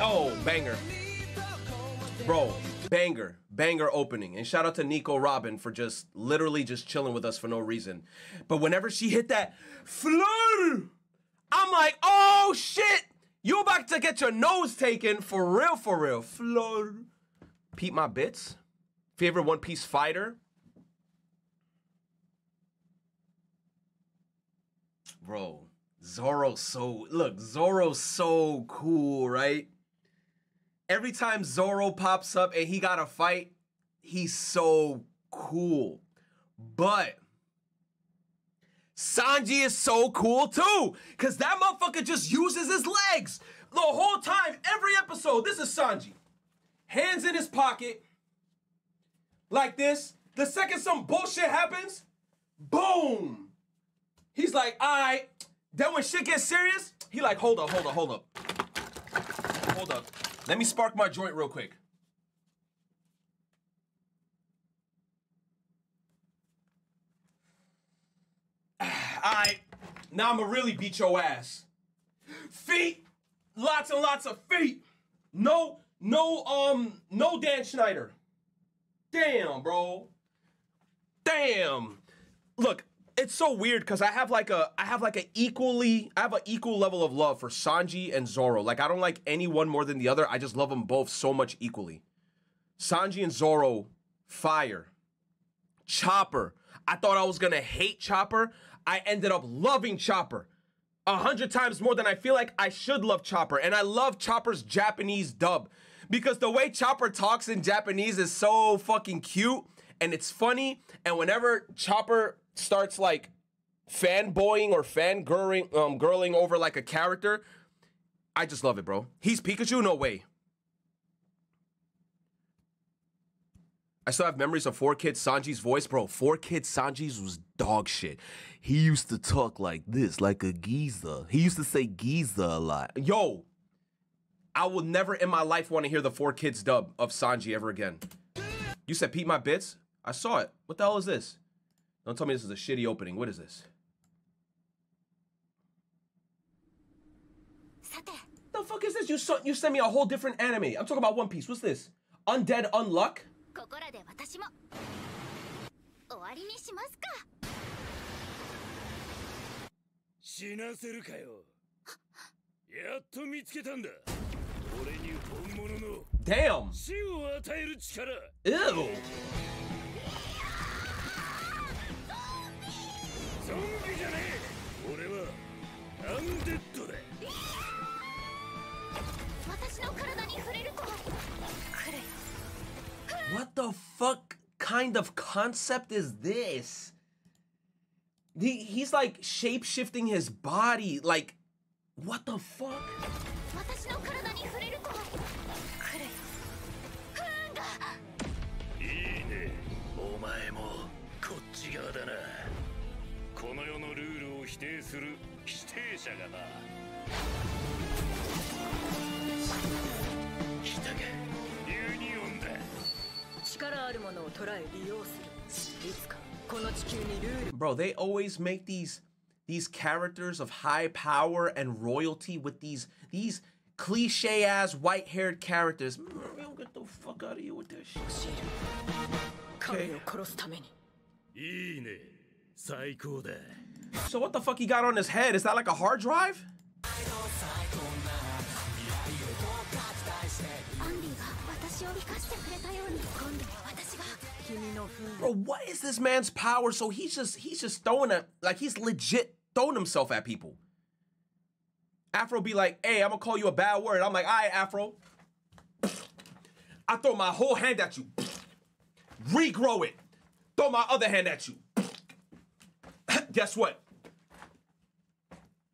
[SPEAKER 1] Oh, banger. Bro, banger, banger opening. And shout out to Nico Robin for just literally just chilling with us for no reason. But whenever she hit that flutter, I'm like, oh shit, you about to get your nose taken for real, for real. Flutter. Pete my bits. Favorite One Piece fighter. Bro, Zoro's so look, Zoro's so cool, right? Every time Zoro pops up and he got a fight, he's so cool. But Sanji is so cool too, because that motherfucker just uses his legs the whole time, every episode. This is Sanji. Hands in his pocket, like this. The second some bullshit happens, boom. He's like, all right. Then when shit gets serious, he like, hold up, hold up, hold up. Hold up. Let me spark my joint real quick. <sighs> Alright, now I'ma really beat your ass. Feet, lots and lots of feet. No, no, um, no Dan Schneider. Damn, bro. Damn. Look, it's so weird because I have like a I have like a equally I have an equal level of love for Sanji and Zoro. Like I don't like any one more than the other. I just love them both so much equally. Sanji and Zoro, fire. Chopper. I thought I was gonna hate Chopper. I ended up loving Chopper a hundred times more than I feel like I should love Chopper. And I love Chopper's Japanese dub because the way Chopper talks in Japanese is so fucking cute and it's funny. And whenever Chopper starts like fanboying or fangirling um, girling over like a character, I just love it, bro. He's Pikachu? No way. I still have memories of 4Kids Sanji's voice, bro. 4Kids Sanji's was dog shit. He used to talk like this, like a geezer. He used to say geezer a lot. Yo, I will never in my life want to hear the 4Kids dub of Sanji ever again. You said Pete my bits? I saw it. What the hell is this? Don't tell me this is a shitty opening. What is this? The fuck is this? You saw, you sent me a whole different anime. I'm talking about One Piece. What's this? Undead Unluck? Damn. Ew. What the fuck kind of concept is this? He, he's like shape shifting his body. Like, what the fuck?
[SPEAKER 12] 定する否定者がな来たかユニオンだ
[SPEAKER 13] 力あるものを捉え利用するいつかこの地球にルール
[SPEAKER 1] Bro, they always make these these characters of high power and royalty with these these cliche ass white haired characters. Mm, Yo, get the fuck out of here with that shit.
[SPEAKER 13] 神を殺すために
[SPEAKER 12] いいね最高だ
[SPEAKER 1] So what the fuck he got on his head? Is that like a hard drive? Bro, what is this man's power? So he's just he's just throwing a like he's legit throwing himself at people. Afro be like, hey, I'm gonna call you a bad word. I'm like, all right, Afro. I throw my whole hand at you. Regrow it. Throw my other hand at you. <coughs> Guess what?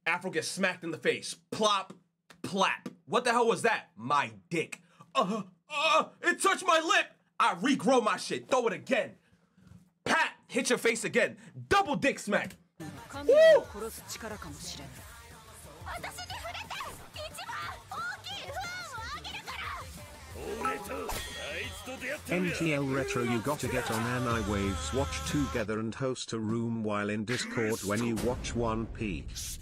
[SPEAKER 1] Afro gets smacked in the face. Plop, plap. What the hell was that? My dick. Uh, uh, it touched my lip. I regrow my shit. Throw it again. Pat, hit your face again. Double dick smack.
[SPEAKER 13] 神
[SPEAKER 2] NTL Retro you gotta get on Ani Waves watch together and host a room while in Discord when you watch One Piece.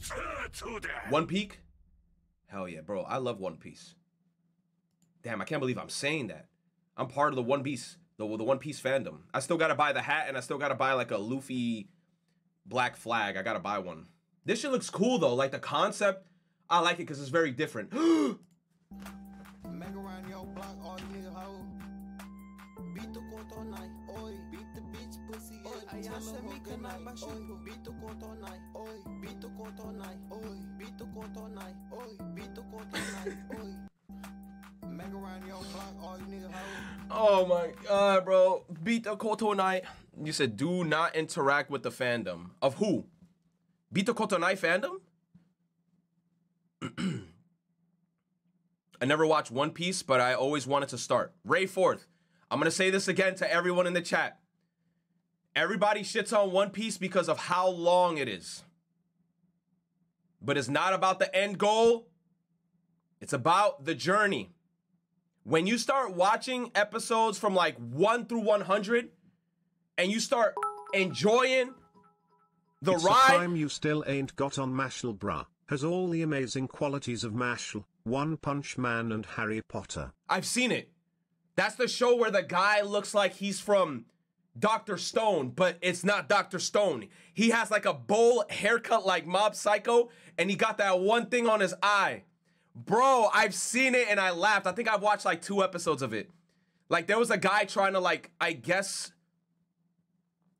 [SPEAKER 1] One Peak? Hell yeah, bro. I love One Piece. Damn, I can't believe I'm saying that. I'm part of the One Piece, the, the One Piece fandom. I still gotta buy the hat and I still gotta buy like a Luffy black flag. I gotta buy one. This shit looks cool though. Like the concept, I like it because it's very different. <gasps> Oh my god, bro. Beat the Koto Night. You said do not interact with the fandom. Of who? Beat the Koto Night fandom? <clears throat> I never watched One Piece, but I always wanted to start. Ray Forth. I'm gonna say this again to everyone in the chat. Everybody shits on One Piece because of how long it is. But it's not about the end goal. It's about the journey. When you start watching episodes from like 1 through 100 and you start enjoying the
[SPEAKER 2] it's
[SPEAKER 1] ride,
[SPEAKER 2] a time you still ain't got on Mashle bruh. Has all the amazing qualities of Mashle, One Punch Man and Harry Potter.
[SPEAKER 1] I've seen it. That's the show where the guy looks like he's from Dr. Stone, but it's not Dr. Stone. He has like a bowl haircut like Mob Psycho, and he got that one thing on his eye. Bro, I've seen it and I laughed. I think I've watched like two episodes of it. Like there was a guy trying to like, I guess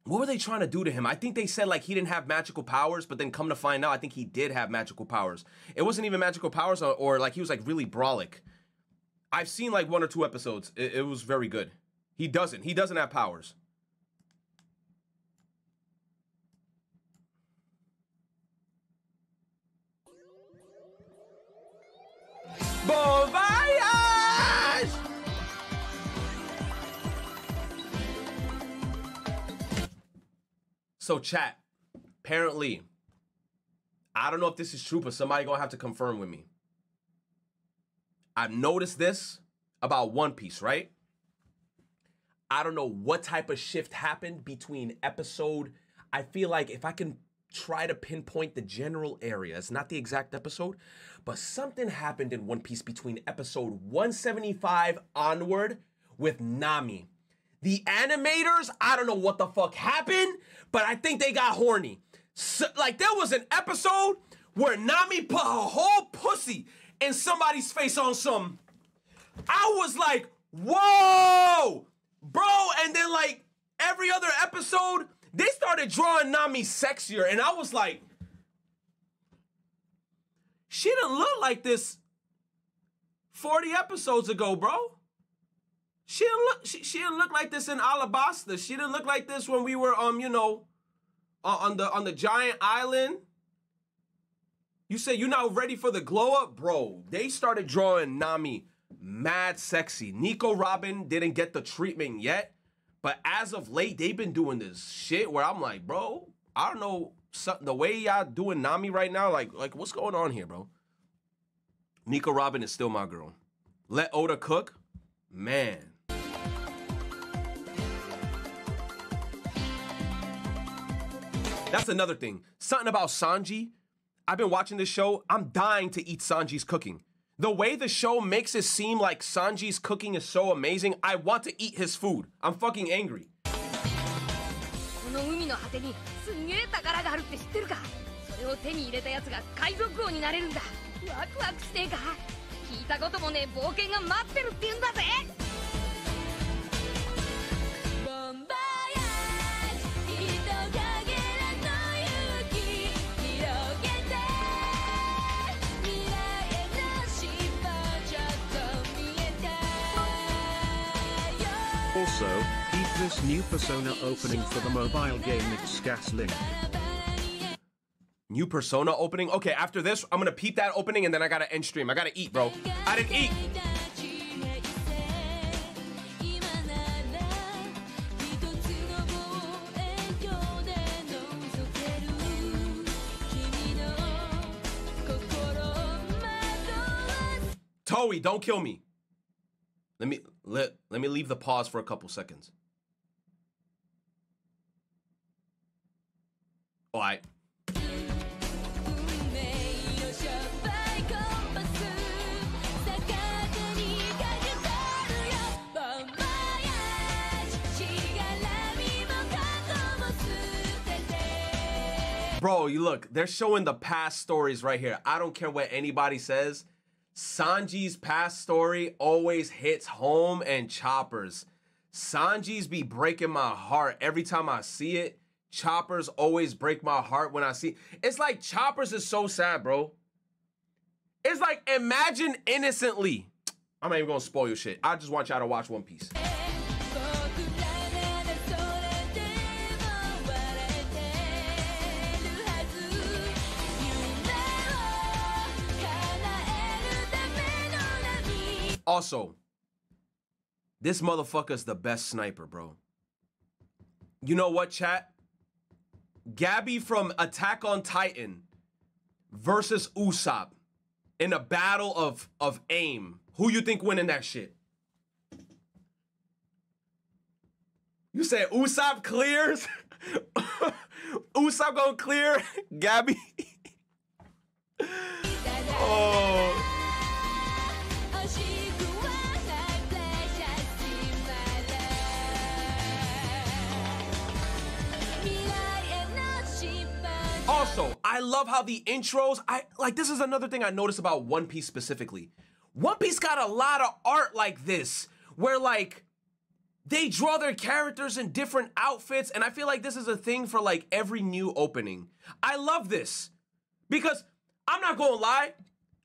[SPEAKER 1] what were they trying to do to him? I think they said like he didn't have magical powers, but then come to find out, I think he did have magical powers. It wasn't even magical powers, or, or like he was like really brolic. I've seen like one or two episodes. It, it was very good. He doesn't. He doesn't have powers. Bon voyage! So chat, apparently, I don't know if this is true, but somebody gonna have to confirm with me. I've noticed this about One Piece, right? I don't know what type of shift happened between episode. I feel like if I can try to pinpoint the general area, it's not the exact episode, but something happened in One Piece between episode 175 onward with Nami. The animators, I don't know what the fuck happened, but I think they got horny. So, like there was an episode where Nami put her whole pussy in somebody's face on some I was like, whoa, bro. And then like every other episode, they started drawing Nami sexier, and I was like, she didn't look like this 40 episodes ago, bro. She didn't look she, she didn't look like this in Alabasta. She didn't look like this when we were um, you know, uh, on the on the giant island. You say you're not ready for the glow up, bro. They started drawing Nami mad sexy. Nico Robin didn't get the treatment yet, but as of late, they've been doing this shit where I'm like, bro, I don't know the way y'all doing Nami right now. Like, like what's going on here, bro? Nico Robin is still my girl. Let Oda cook, man. That's another thing. Something about Sanji. I've been watching this show. I'm dying to eat Sanji's cooking. The way the show makes it seem like Sanji's cooking is so amazing, I want to eat his food. I'm fucking angry.
[SPEAKER 13] この海の果てにすんげえ宝があるって知ってるかそれを手に入れたやつが海賊王になれるんだワクワクしねえか聞いたこともねえ冒険が待ってるって言うんだぜ
[SPEAKER 2] Also, keep this new Persona opening for the mobile game It's Gas Link.
[SPEAKER 1] New Persona opening. Okay, after this, I'm gonna peep that opening and then I gotta end stream. I gotta eat, bro. I didn't eat. Toei, don't kill me. Let me let let me leave the pause for a couple seconds. All right. Bro, you look, they're showing the past stories right here. I don't care what anybody says. Sanji's past story always hits home and Chopper's. Sanji's be breaking my heart every time I see it. Choppers always break my heart when I see. It's like Choppers is so sad, bro. It's like imagine innocently. I'm not even gonna spoil your shit. I just want y'all to watch One Piece. Also, this motherfucker's the best sniper, bro. You know what, chat? Gabby from Attack on Titan versus Usopp in a battle of of aim. Who you think winning that shit? You said Usopp clears? <laughs> Usopp gonna clear <laughs> Gabby? <laughs> oh. Also, I love how the intros, I like this is another thing I noticed about One Piece specifically. One Piece got a lot of art like this, where like they draw their characters in different outfits, and I feel like this is a thing for like every new opening. I love this because I'm not gonna lie.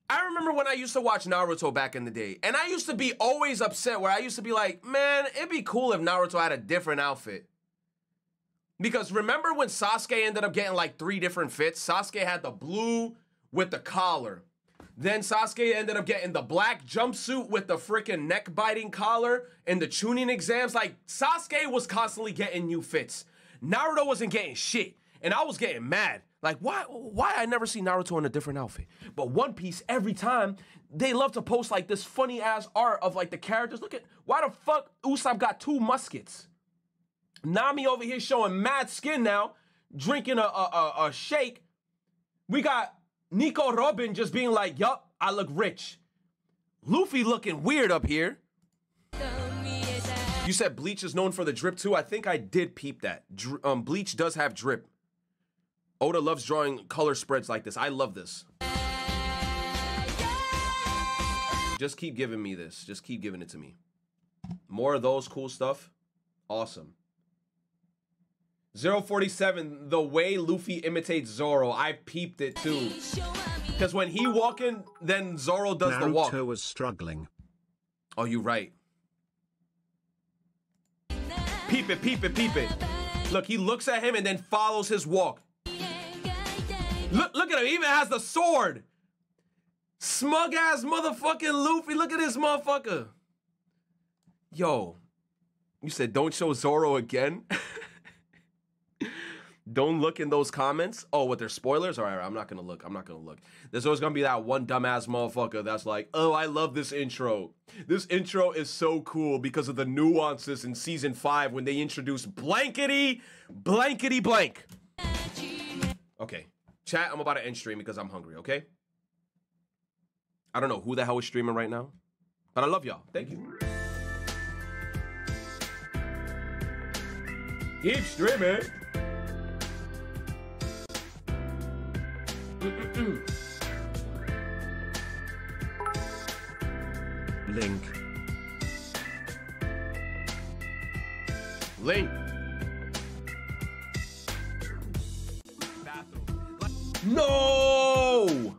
[SPEAKER 1] I remember when I used to watch Naruto back in the day, and I used to be always upset where I used to be like, man, it'd be cool if Naruto had a different outfit. Because remember when Sasuke ended up getting like three different fits? Sasuke had the blue with the collar. Then Sasuke ended up getting the black jumpsuit with the freaking neck biting collar and the Chunin exams. Like Sasuke was constantly getting new fits. Naruto wasn't getting shit. And I was getting mad. Like, why why I never see Naruto in a different outfit? But One Piece, every time, they love to post like this funny ass art of like the characters. Look at why the fuck Usopp got two muskets? Nami over here showing mad skin now, drinking a, a, a, a shake. We got Nico Robin just being like, yup, I look rich. Luffy looking weird up here. You said Bleach is known for the drip too. I think I did peep that. Dr- um, Bleach does have drip. Oda loves drawing color spreads like this. I love this. just keep giving me this. Just keep giving it to me. More of those cool stuff. Awesome. 047, the way Luffy imitates Zoro, I peeped it too. Because when he walking, then Zoro does the walk.
[SPEAKER 2] Naruto was struggling.
[SPEAKER 1] Oh, you right. Peep it, peep it, peep it. Look, he looks at him and then follows his walk. Look, look at him. He even has the sword. Smug ass motherfucking Luffy. Look at this motherfucker. Yo, you said don't show Zoro again? <laughs> don't look in those comments. Oh, what, there's spoilers? All right, all right, I'm not gonna look. I'm not gonna look. There's always gonna be that one dumbass motherfucker that's like, oh, I love this intro. This intro is so cool because of the nuances in season five when they introduce blankety, blankety blank. Okay, chat, I'm about to end stream because I'm hungry, okay? I don't know who the hell is streaming right now, but I love y'all. Thank you. Keep streaming. Mm.
[SPEAKER 2] Link.
[SPEAKER 1] Link. No!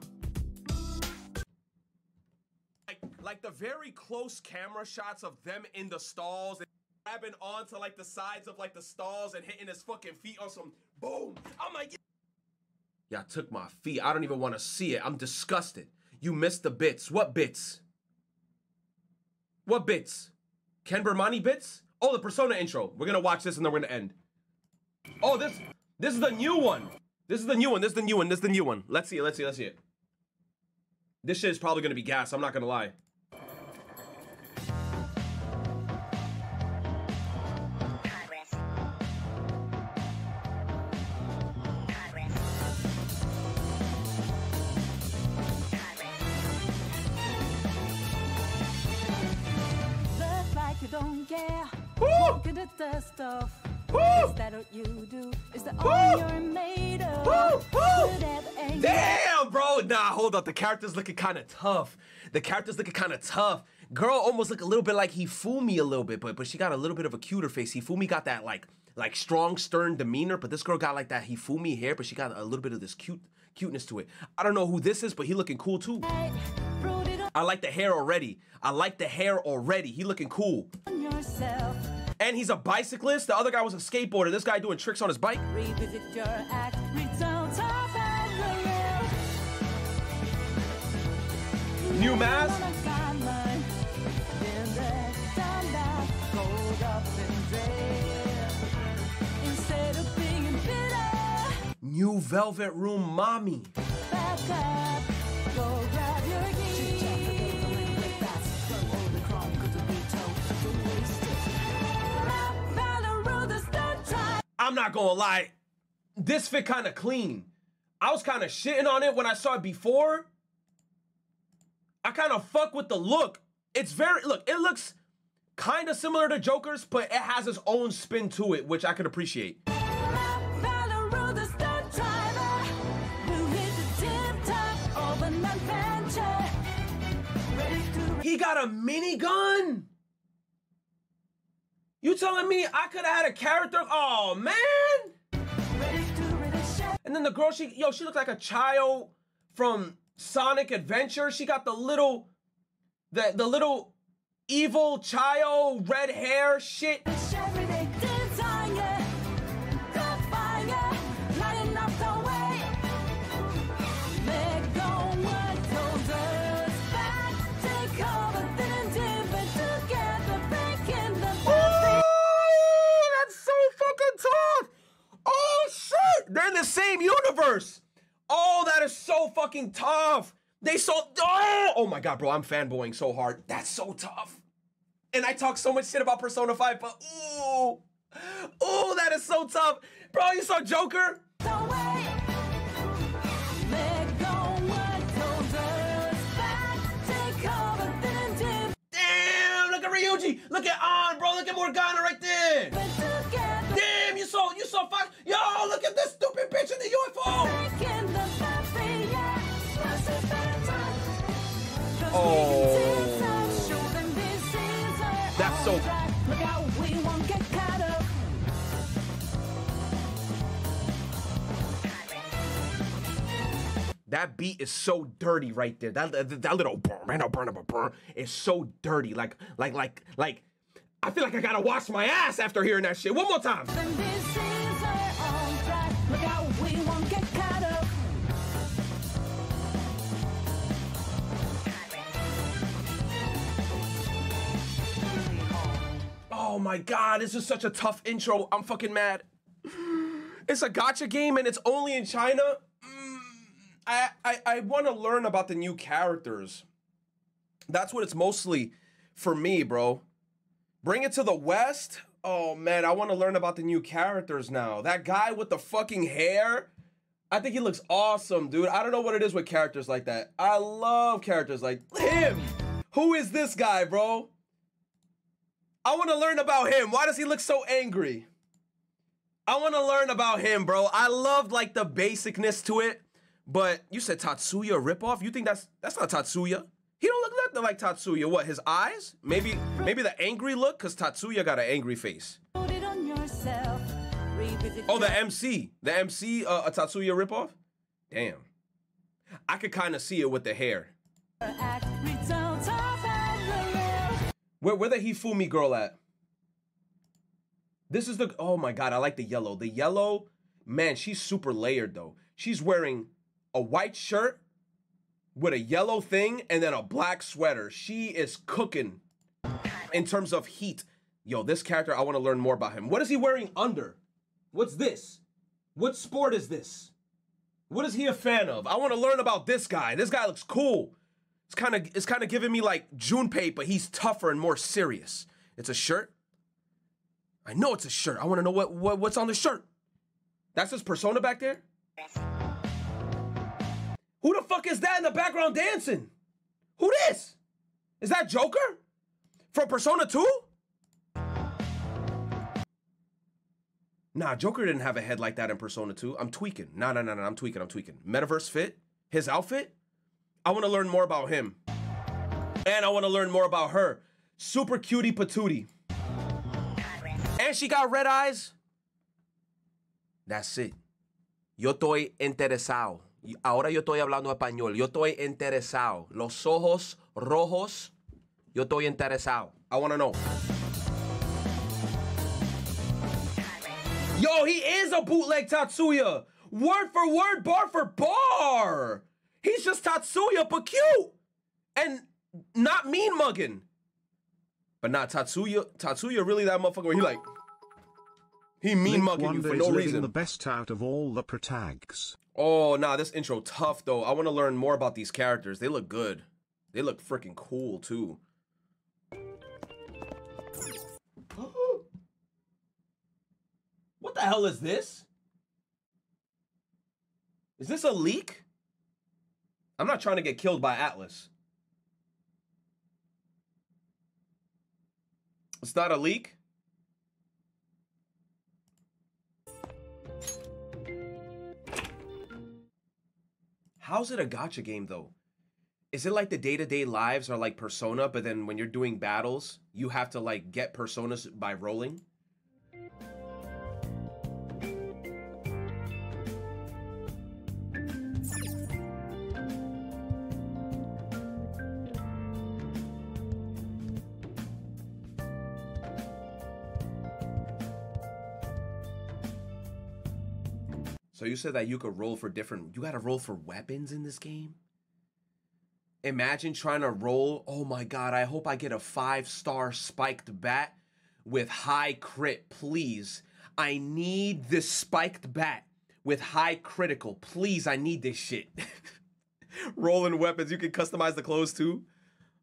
[SPEAKER 1] Like, like the very close camera shots of them in the stalls and grabbing onto like the sides of like the stalls and hitting his fucking feet on some boom. I'm like, I took my feet. I don't even want to see it. I'm disgusted. You missed the bits. What bits? What bits? Ken Bermani bits? Oh, the Persona intro. We're gonna watch this and then we're gonna end. Oh, this this is the new one. This is the new one. This is the new one. This is the new one. Let's see it. Let's see it. Let's see it. This shit is probably gonna be gas. I'm not gonna lie.
[SPEAKER 13] Look at stuff. Is that what you do? Is that all you're made of?
[SPEAKER 1] Damn, bro. Nah, hold up. The character's looking kind of tough. The character's looking kind of tough. Girl almost look a little bit like Hifumi a little bit, but but she got a little bit of a cuter face. Hifumi got that like like strong, stern demeanor, but this girl got like that Hifumi hair, but she got a little bit of this cute cuteness to it. I don't know who this is, but he looking cool too. I like the hair already. I like the hair already. He looking cool.
[SPEAKER 13] yourself.
[SPEAKER 1] And he's a bicyclist. The other guy was a skateboarder. This guy doing tricks on his bike.
[SPEAKER 13] Revisit your act. Return to parallel.
[SPEAKER 1] New mask.
[SPEAKER 13] On a timeline. Then there's sunlight, gold up and red. Instead of being bitter,
[SPEAKER 1] New Velvet Room Mommy. I'm not gonna lie, this fit kind of clean. I was kind of shitting on it when I saw it before. I kind of fuck with the look. It's very look. It looks kind of similar to Joker's, but it has its own spin to it, which I could appreciate. He got a minigun. You telling me I could have had a character? Oh man! And then the girl, she yo, she looked like a child from Sonic Adventure. She got the little, the the little evil child red hair shit. They're in the same universe. Oh, that is so fucking tough. They so oh, oh my god, bro, I'm fanboying so hard. That's so tough. And I talk so much shit about Persona 5, but ooh, ooh, that is so tough. Bro, you saw Joker?
[SPEAKER 13] Let go what holds us back. Take over, then dip
[SPEAKER 1] Damn, look at Ryuji. Look at Ann, bro. Look at Morgana right there. Damn, you saw you Fox. Yo, look at this stupid bitch in the UFO.
[SPEAKER 13] breaking the boundary. Yeah, this is better time. 'Cause we
[SPEAKER 1] Oh.
[SPEAKER 13] can
[SPEAKER 1] so
[SPEAKER 13] Look out, we won't get caught up.
[SPEAKER 1] that beat is so dirty right there. That that, that little burn, burn, burn, burn, burn is so dirty. Like like like like I feel like I gotta wash my ass after hearing that shit. One more time.
[SPEAKER 13] Then this is our own track. Look out, we won't get caught up.
[SPEAKER 1] Oh my god, this is such a tough intro. I'm fucking mad. <sighs> It's a gacha game and it's only in China. Mm, I I, I want to learn about the new characters. That's what it's mostly for me, bro. Bring it to the West. Oh man, I want to learn about the new characters now. That guy with the fucking hair. I think he looks awesome, dude. I don't know what it is with characters like that. I love characters like him. Who is this guy, bro? I want to learn about him. Why does he look so angry? I want to learn about him, bro. I loved like the basicness to it, but you said Tatsuya ripoff. You think that's that's not Tatsuya? He don't look nothing like Tatsuya. What? His eyes? Maybe maybe the angry look, cause Tatsuya got an angry face. Oh, the MC, the MC, uh, a Tatsuya ripoff. Damn, I could kind of see it with the hair. Where where the Hifumi girl at? This is the oh my god, I like the yellow. The yellow, man, she's super layered though. She's wearing a white shirt with a yellow thing and then a black sweater. She is cooking in terms of heat. Yo, this character, I want to learn more about him. What is he wearing under? What's this? What sport is this? What is he a fan of? I want to learn about this guy. This guy looks cool. It's kind of it's kind of giving me like Junpei, but he's tougher and more serious. It's a shirt. I know it's a shirt. I want to know what, what what's on the shirt. That's his persona back there. Who the fuck is that in the background dancing? Who this? Is that Joker from Persona 2? Nah, Joker didn't have a head like that in Persona 2. I'm tweaking. Nah, nah, nah, nah. I'm tweaking. I'm tweaking. Metaverse fit? His outfit? I want to learn more about him. And I want to learn more about her. Super cutie patootie. And she got red eyes. That's it. Yo estoy interesado. Ahora yo estoy hablando español. Yo estoy interesado. Los ojos rojos. Yo estoy interesado. I want to know. Yo, he is a bootleg Tatsuya. Word for word, bar for bar. He's just Tatsuya, but cute. And not mean mugging. But not Tatsuya. Tatsuya really that motherfucker where he like, he mean mugging you for no reason.
[SPEAKER 2] the best out of all the protags.
[SPEAKER 1] Oh, nah, this intro tough though. I want to learn more about these characters. They look good. They look freaking cool too. <gasps> what the hell is this? Is this a leak? I'm not trying to get killed by Atlus. It's not a leak? How's it a gacha game though? Is it like the day-to-day lives are like Persona, but then when you're doing battles, you have to like get personas by rolling? Said that you could roll for different. You got to roll for weapons in this game. Imagine trying to roll. Oh my god! I hope I get a five star spiked bat with high crit, please. I need this spiked bat with high critical, please. I need this shit. <laughs> Rolling weapons. You can customize the clothes too.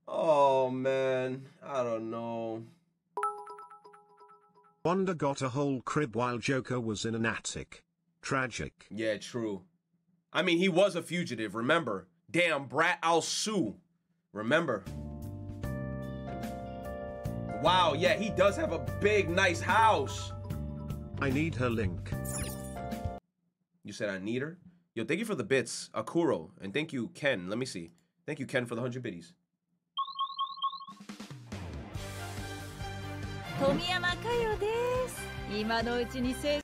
[SPEAKER 1] Oh man, I don't know.
[SPEAKER 2] Wonder got a whole crib while Joker was in an attic. Tragic.
[SPEAKER 1] Yeah, true. I mean, he was a fugitive, remember? Damn, Brat Al Su. Remember? Wow, yeah, he does have a big, nice house.
[SPEAKER 2] I need her link.
[SPEAKER 1] You said I need her? Yo, thank you for the bits, Akuro. And thank you, Ken. Let me see. Thank you, Ken, for the 100 biddies.
[SPEAKER 13] 富山佳代です今のうちに青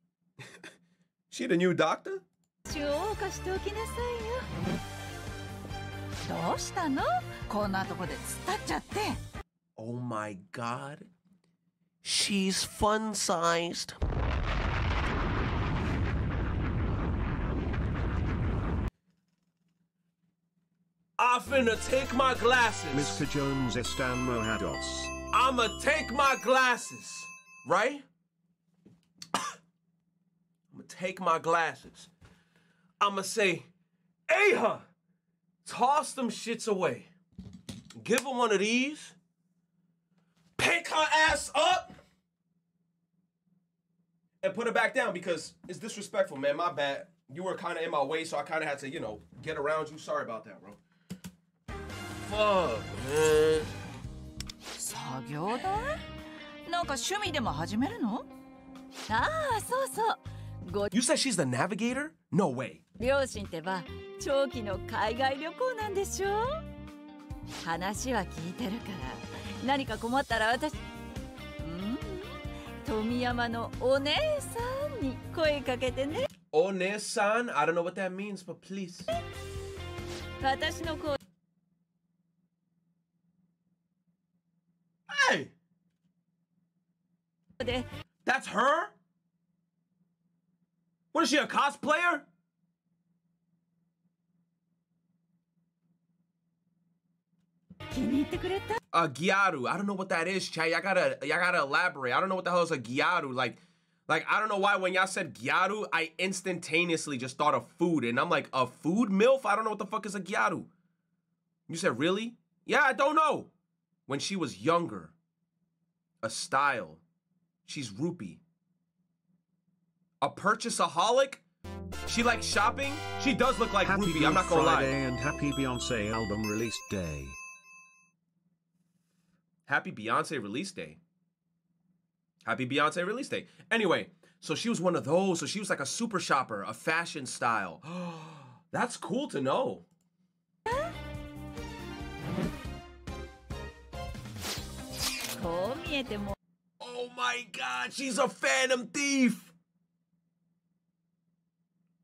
[SPEAKER 1] She the new doctor?
[SPEAKER 13] 春を謳歌しておきなさいよどうしたのこんなとこで突っ立っちゃって
[SPEAKER 1] Oh my god. She's fun sized. I finna take my glasses.
[SPEAKER 2] Mr. Jones Estan Mohados.
[SPEAKER 1] I'ma take my glasses, right? I'ma take my glasses. I'ma say, Aha! Toss them shits away. Give her one of these. Pick her ass up. And put her back down because it's disrespectful, man. My bad. You were kind of in my way, so I kind of had to, you know, get around you. Sorry about that, bro. Fuck, man.
[SPEAKER 13] 作業台なんか趣味でも始めるのああそうそう ご
[SPEAKER 1] You said she's the navigator? No way.
[SPEAKER 13] 両親ってば長期の海外旅行なんでしょ話は聞いてるから何か困ったら私うん富山のお姉さんに声かけてね
[SPEAKER 1] One-san, I don't know what that means, but please.
[SPEAKER 13] 私の声
[SPEAKER 1] Hey!
[SPEAKER 13] で
[SPEAKER 1] That's her? What is she, a cosplayer? A gyaru. I don't know what that is, Chay. Y'all gotta, y'all gotta elaborate. I don't know what the hell is a gyaru. Like, like I don't know why when y'all said gyaru, I instantaneously just thought of food, and I'm like, a food milf? I don't know what the fuck is a gyaru. You said really? Yeah, I don't know. When she was younger, a style. She's rupee a purchaseaholic. She likes shopping. She does look like
[SPEAKER 2] happy
[SPEAKER 1] Ruby,
[SPEAKER 2] Blue
[SPEAKER 1] I'm not gonna
[SPEAKER 2] Friday
[SPEAKER 1] lie.
[SPEAKER 2] and happy Beyonce album release day.
[SPEAKER 1] Happy Beyonce release day. Happy Beyonce release day. Anyway, so she was one of those. So she was like a super shopper, a fashion style. <gasps> That's cool to know. Oh my god, she's a phantom thief!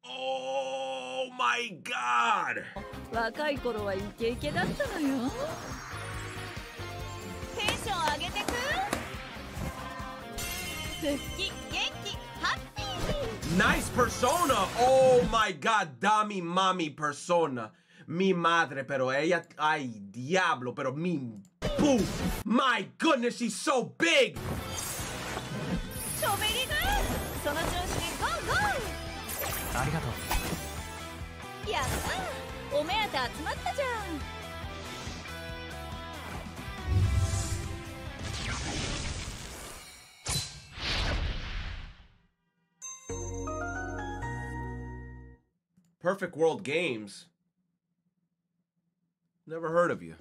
[SPEAKER 1] Oh my god.
[SPEAKER 13] 若い頃はイケイケだったのよテンション上げてく復帰元気ハッピー
[SPEAKER 1] Nice persona. Oh my god, dami mami persona. Mi madre, pero ella, ay diablo, pero mi, boo. My goodness, she's so big.
[SPEAKER 13] チョベリグその やったお目当て集まったじゃん
[SPEAKER 1] Perfect World Games. Never heard of you.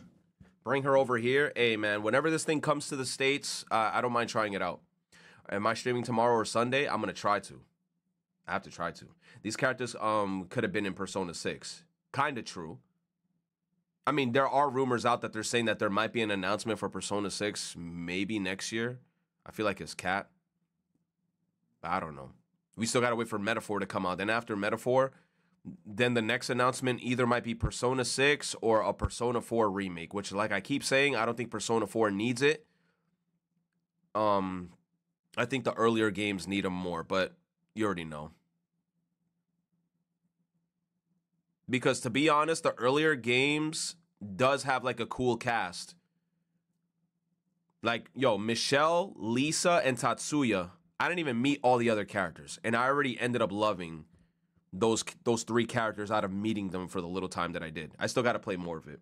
[SPEAKER 1] Bring her over here. Hey, man, whenever this thing comes to the States, uh, I don't mind trying it out. Am I streaming tomorrow or Sunday? I'm going to try to. I have to try to. These characters um could have been in Persona 6. Kind of true. I mean, there are rumors out that they're saying that there might be an announcement for Persona 6 maybe next year. I feel like it's Cat. I don't know. We still got to wait for Metaphor to come out. Then after Metaphor, then the next announcement either might be Persona 6 or a Persona 4 remake, which like I keep saying, I don't think Persona 4 needs it. Um I think the earlier games need them more, but you already know. Because to be honest, the earlier games does have like a cool cast. Like, yo, Michel, Lisa, and Tatsuya. I didn't even meet all the other characters, and I already ended up loving those those three characters out of meeting them for the little time that I did. I still got to play more of it.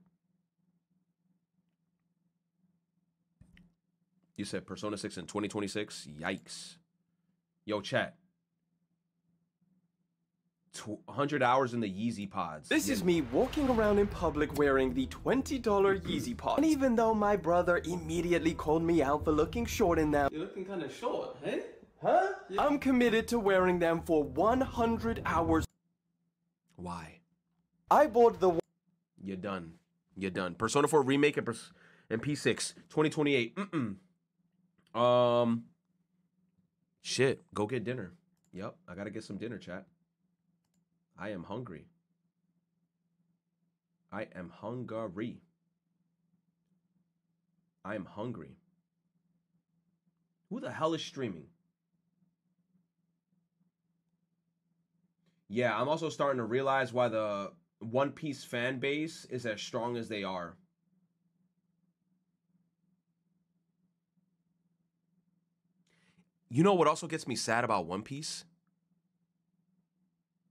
[SPEAKER 1] You said Persona 6 in 2026? Yikes. Yo, chat. Tw- 100 hours in the Yeezy pods.
[SPEAKER 14] This is me walking around in public wearing the $20 Yeezy Pods. And even though my brother immediately called me out for looking short in them,
[SPEAKER 8] You're looking kind of short, hey?
[SPEAKER 14] huh? I'm committed to wearing them for 100 hours.
[SPEAKER 1] Why?
[SPEAKER 14] I bought the
[SPEAKER 1] You're done. You're done. Persona 4 remake and, Pers- and P6 2028. Mm-mm. Um. Shit, go get dinner. Yep, I gotta get some dinner, chat. I am hungry. I am hungry. I am hungry. Who the hell is streaming? Yeah, I'm also starting to realize why the One Piece fan base is as strong as they are. You know what also gets me sad about One Piece?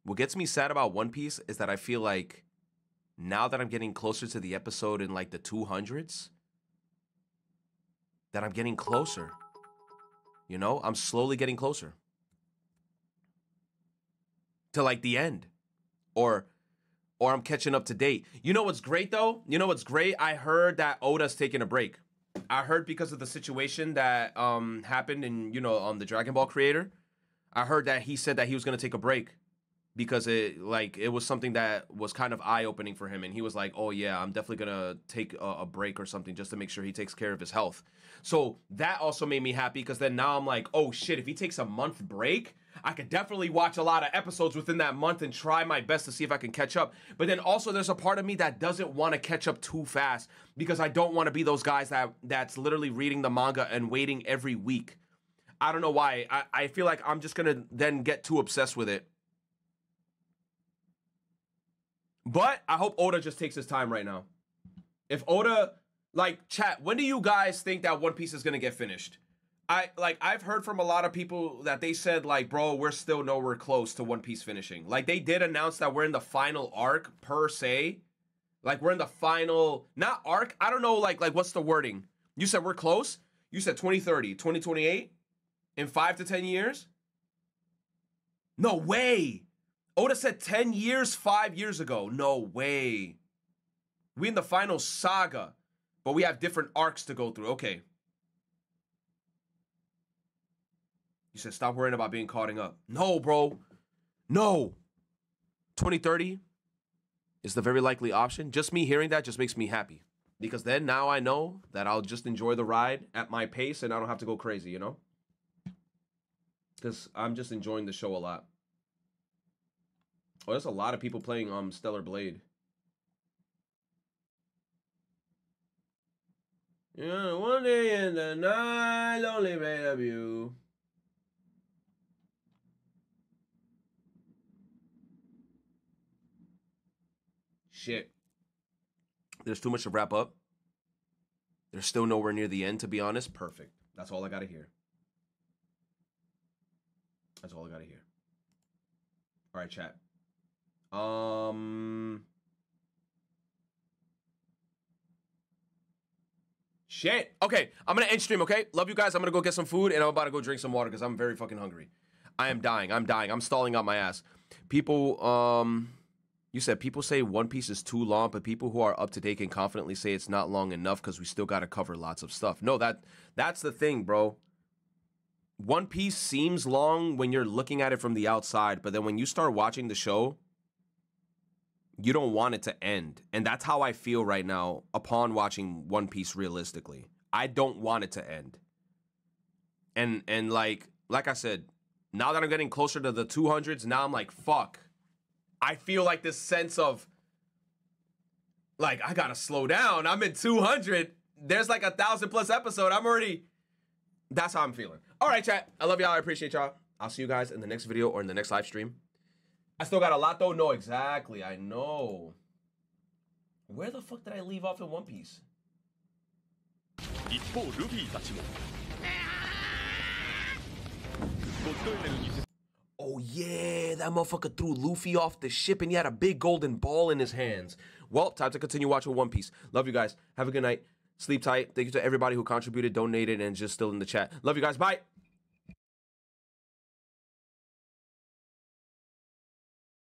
[SPEAKER 1] What gets me sad about One Piece is that I feel like now that I'm getting closer to the episode in like the 200s, that I'm getting closer. You know, I'm slowly getting closer to like the end or or I'm catching up to date. You know what's great though? You know what's great? I heard that Oda's taking a break. I heard because of the situation that um happened in, you know, on the Dragon Ball creator. I heard that he said that he was going to take a break because it like it was something that was kind of eye-opening for him and he was like, "Oh yeah, I'm definitely to take a, a break or something just to make sure he takes care of his health." So, that also made me happy because then now I'm like, "Oh shit, if he takes a month break, I could definitely watch a lot of episodes within that month and try my best to see if I can catch up. But then also there's a part of me that doesn't want to catch up too fast because I don't want to be those guys that that's literally reading the manga and waiting every week. I don't know why. I, I feel like I'm just gonna then get too obsessed with it. But I hope Oda just takes his time right now. If Oda like chat, when do you guys think that One Piece is gonna get finished? I like I've heard from a lot of people that they said like, bro, we're still nowhere close to One Piece finishing. Like they did announce that we're in the final arc per se. Like we're in the final not arc. I don't know like like what's the wording? You said we're close? You said 2030, 2028 in 5 to 10 years? No way. Oda said 10 years 5 years ago. No way. We in the final saga, but we have different arcs to go through. Okay. You said stop worrying about being caught up. No, bro. No. 2030 is the very likely option. Just me hearing that just makes me happy. Because then now I know that I'll just enjoy the ride at my pace and I don't have to go crazy, you know? Because I'm just enjoying the show a lot. Oh, there's a lot of people playing um Stellar Blade. Yeah, one day in the night, lonely made of you. Shit. There's too much to wrap up. There's still nowhere near the end, to be honest. Perfect. That's all I gotta hear. That's all I gotta hear. All right, chat. Um. Shit. Okay, I'm gonna end stream. Okay, love you guys. I'm gonna go get some food and I'm about to go drink some water because I'm very fucking hungry. I am dying. I'm dying. I'm stalling out my ass. People, um, you said people say One Piece is too long, but people who are up to date can confidently say it's not long enough because we still got to cover lots of stuff. No, that that's the thing, bro. One Piece seems long when you're looking at it from the outside, but then when you start watching the show, you don't want it to end. And that's how I feel right now upon watching One Piece realistically. I don't want it to end. And and like like I said, now that I'm getting closer to the 200s, now I'm like, fuck. I feel like this sense of like I gotta slow down. I'm in 200. There's like a thousand plus episode. I'm already. That's how I'm feeling. All right, chat. I love y'all. I appreciate y'all. I'll see you guys in the next video or in the next live stream. I still got a lot though. No, exactly. I know. Where the fuck did I leave off in One Piece?
[SPEAKER 12] 一方ルフィたちもゴッドエネルに
[SPEAKER 1] Oh yeah, that motherfucker threw Luffy off the ship and he had a big golden ball in his hands. Well, time to continue watching One Piece. Love you guys. Have a good night. Sleep tight. Thank you to everybody who contributed, donated, and just still in the chat. Love you guys. Bye.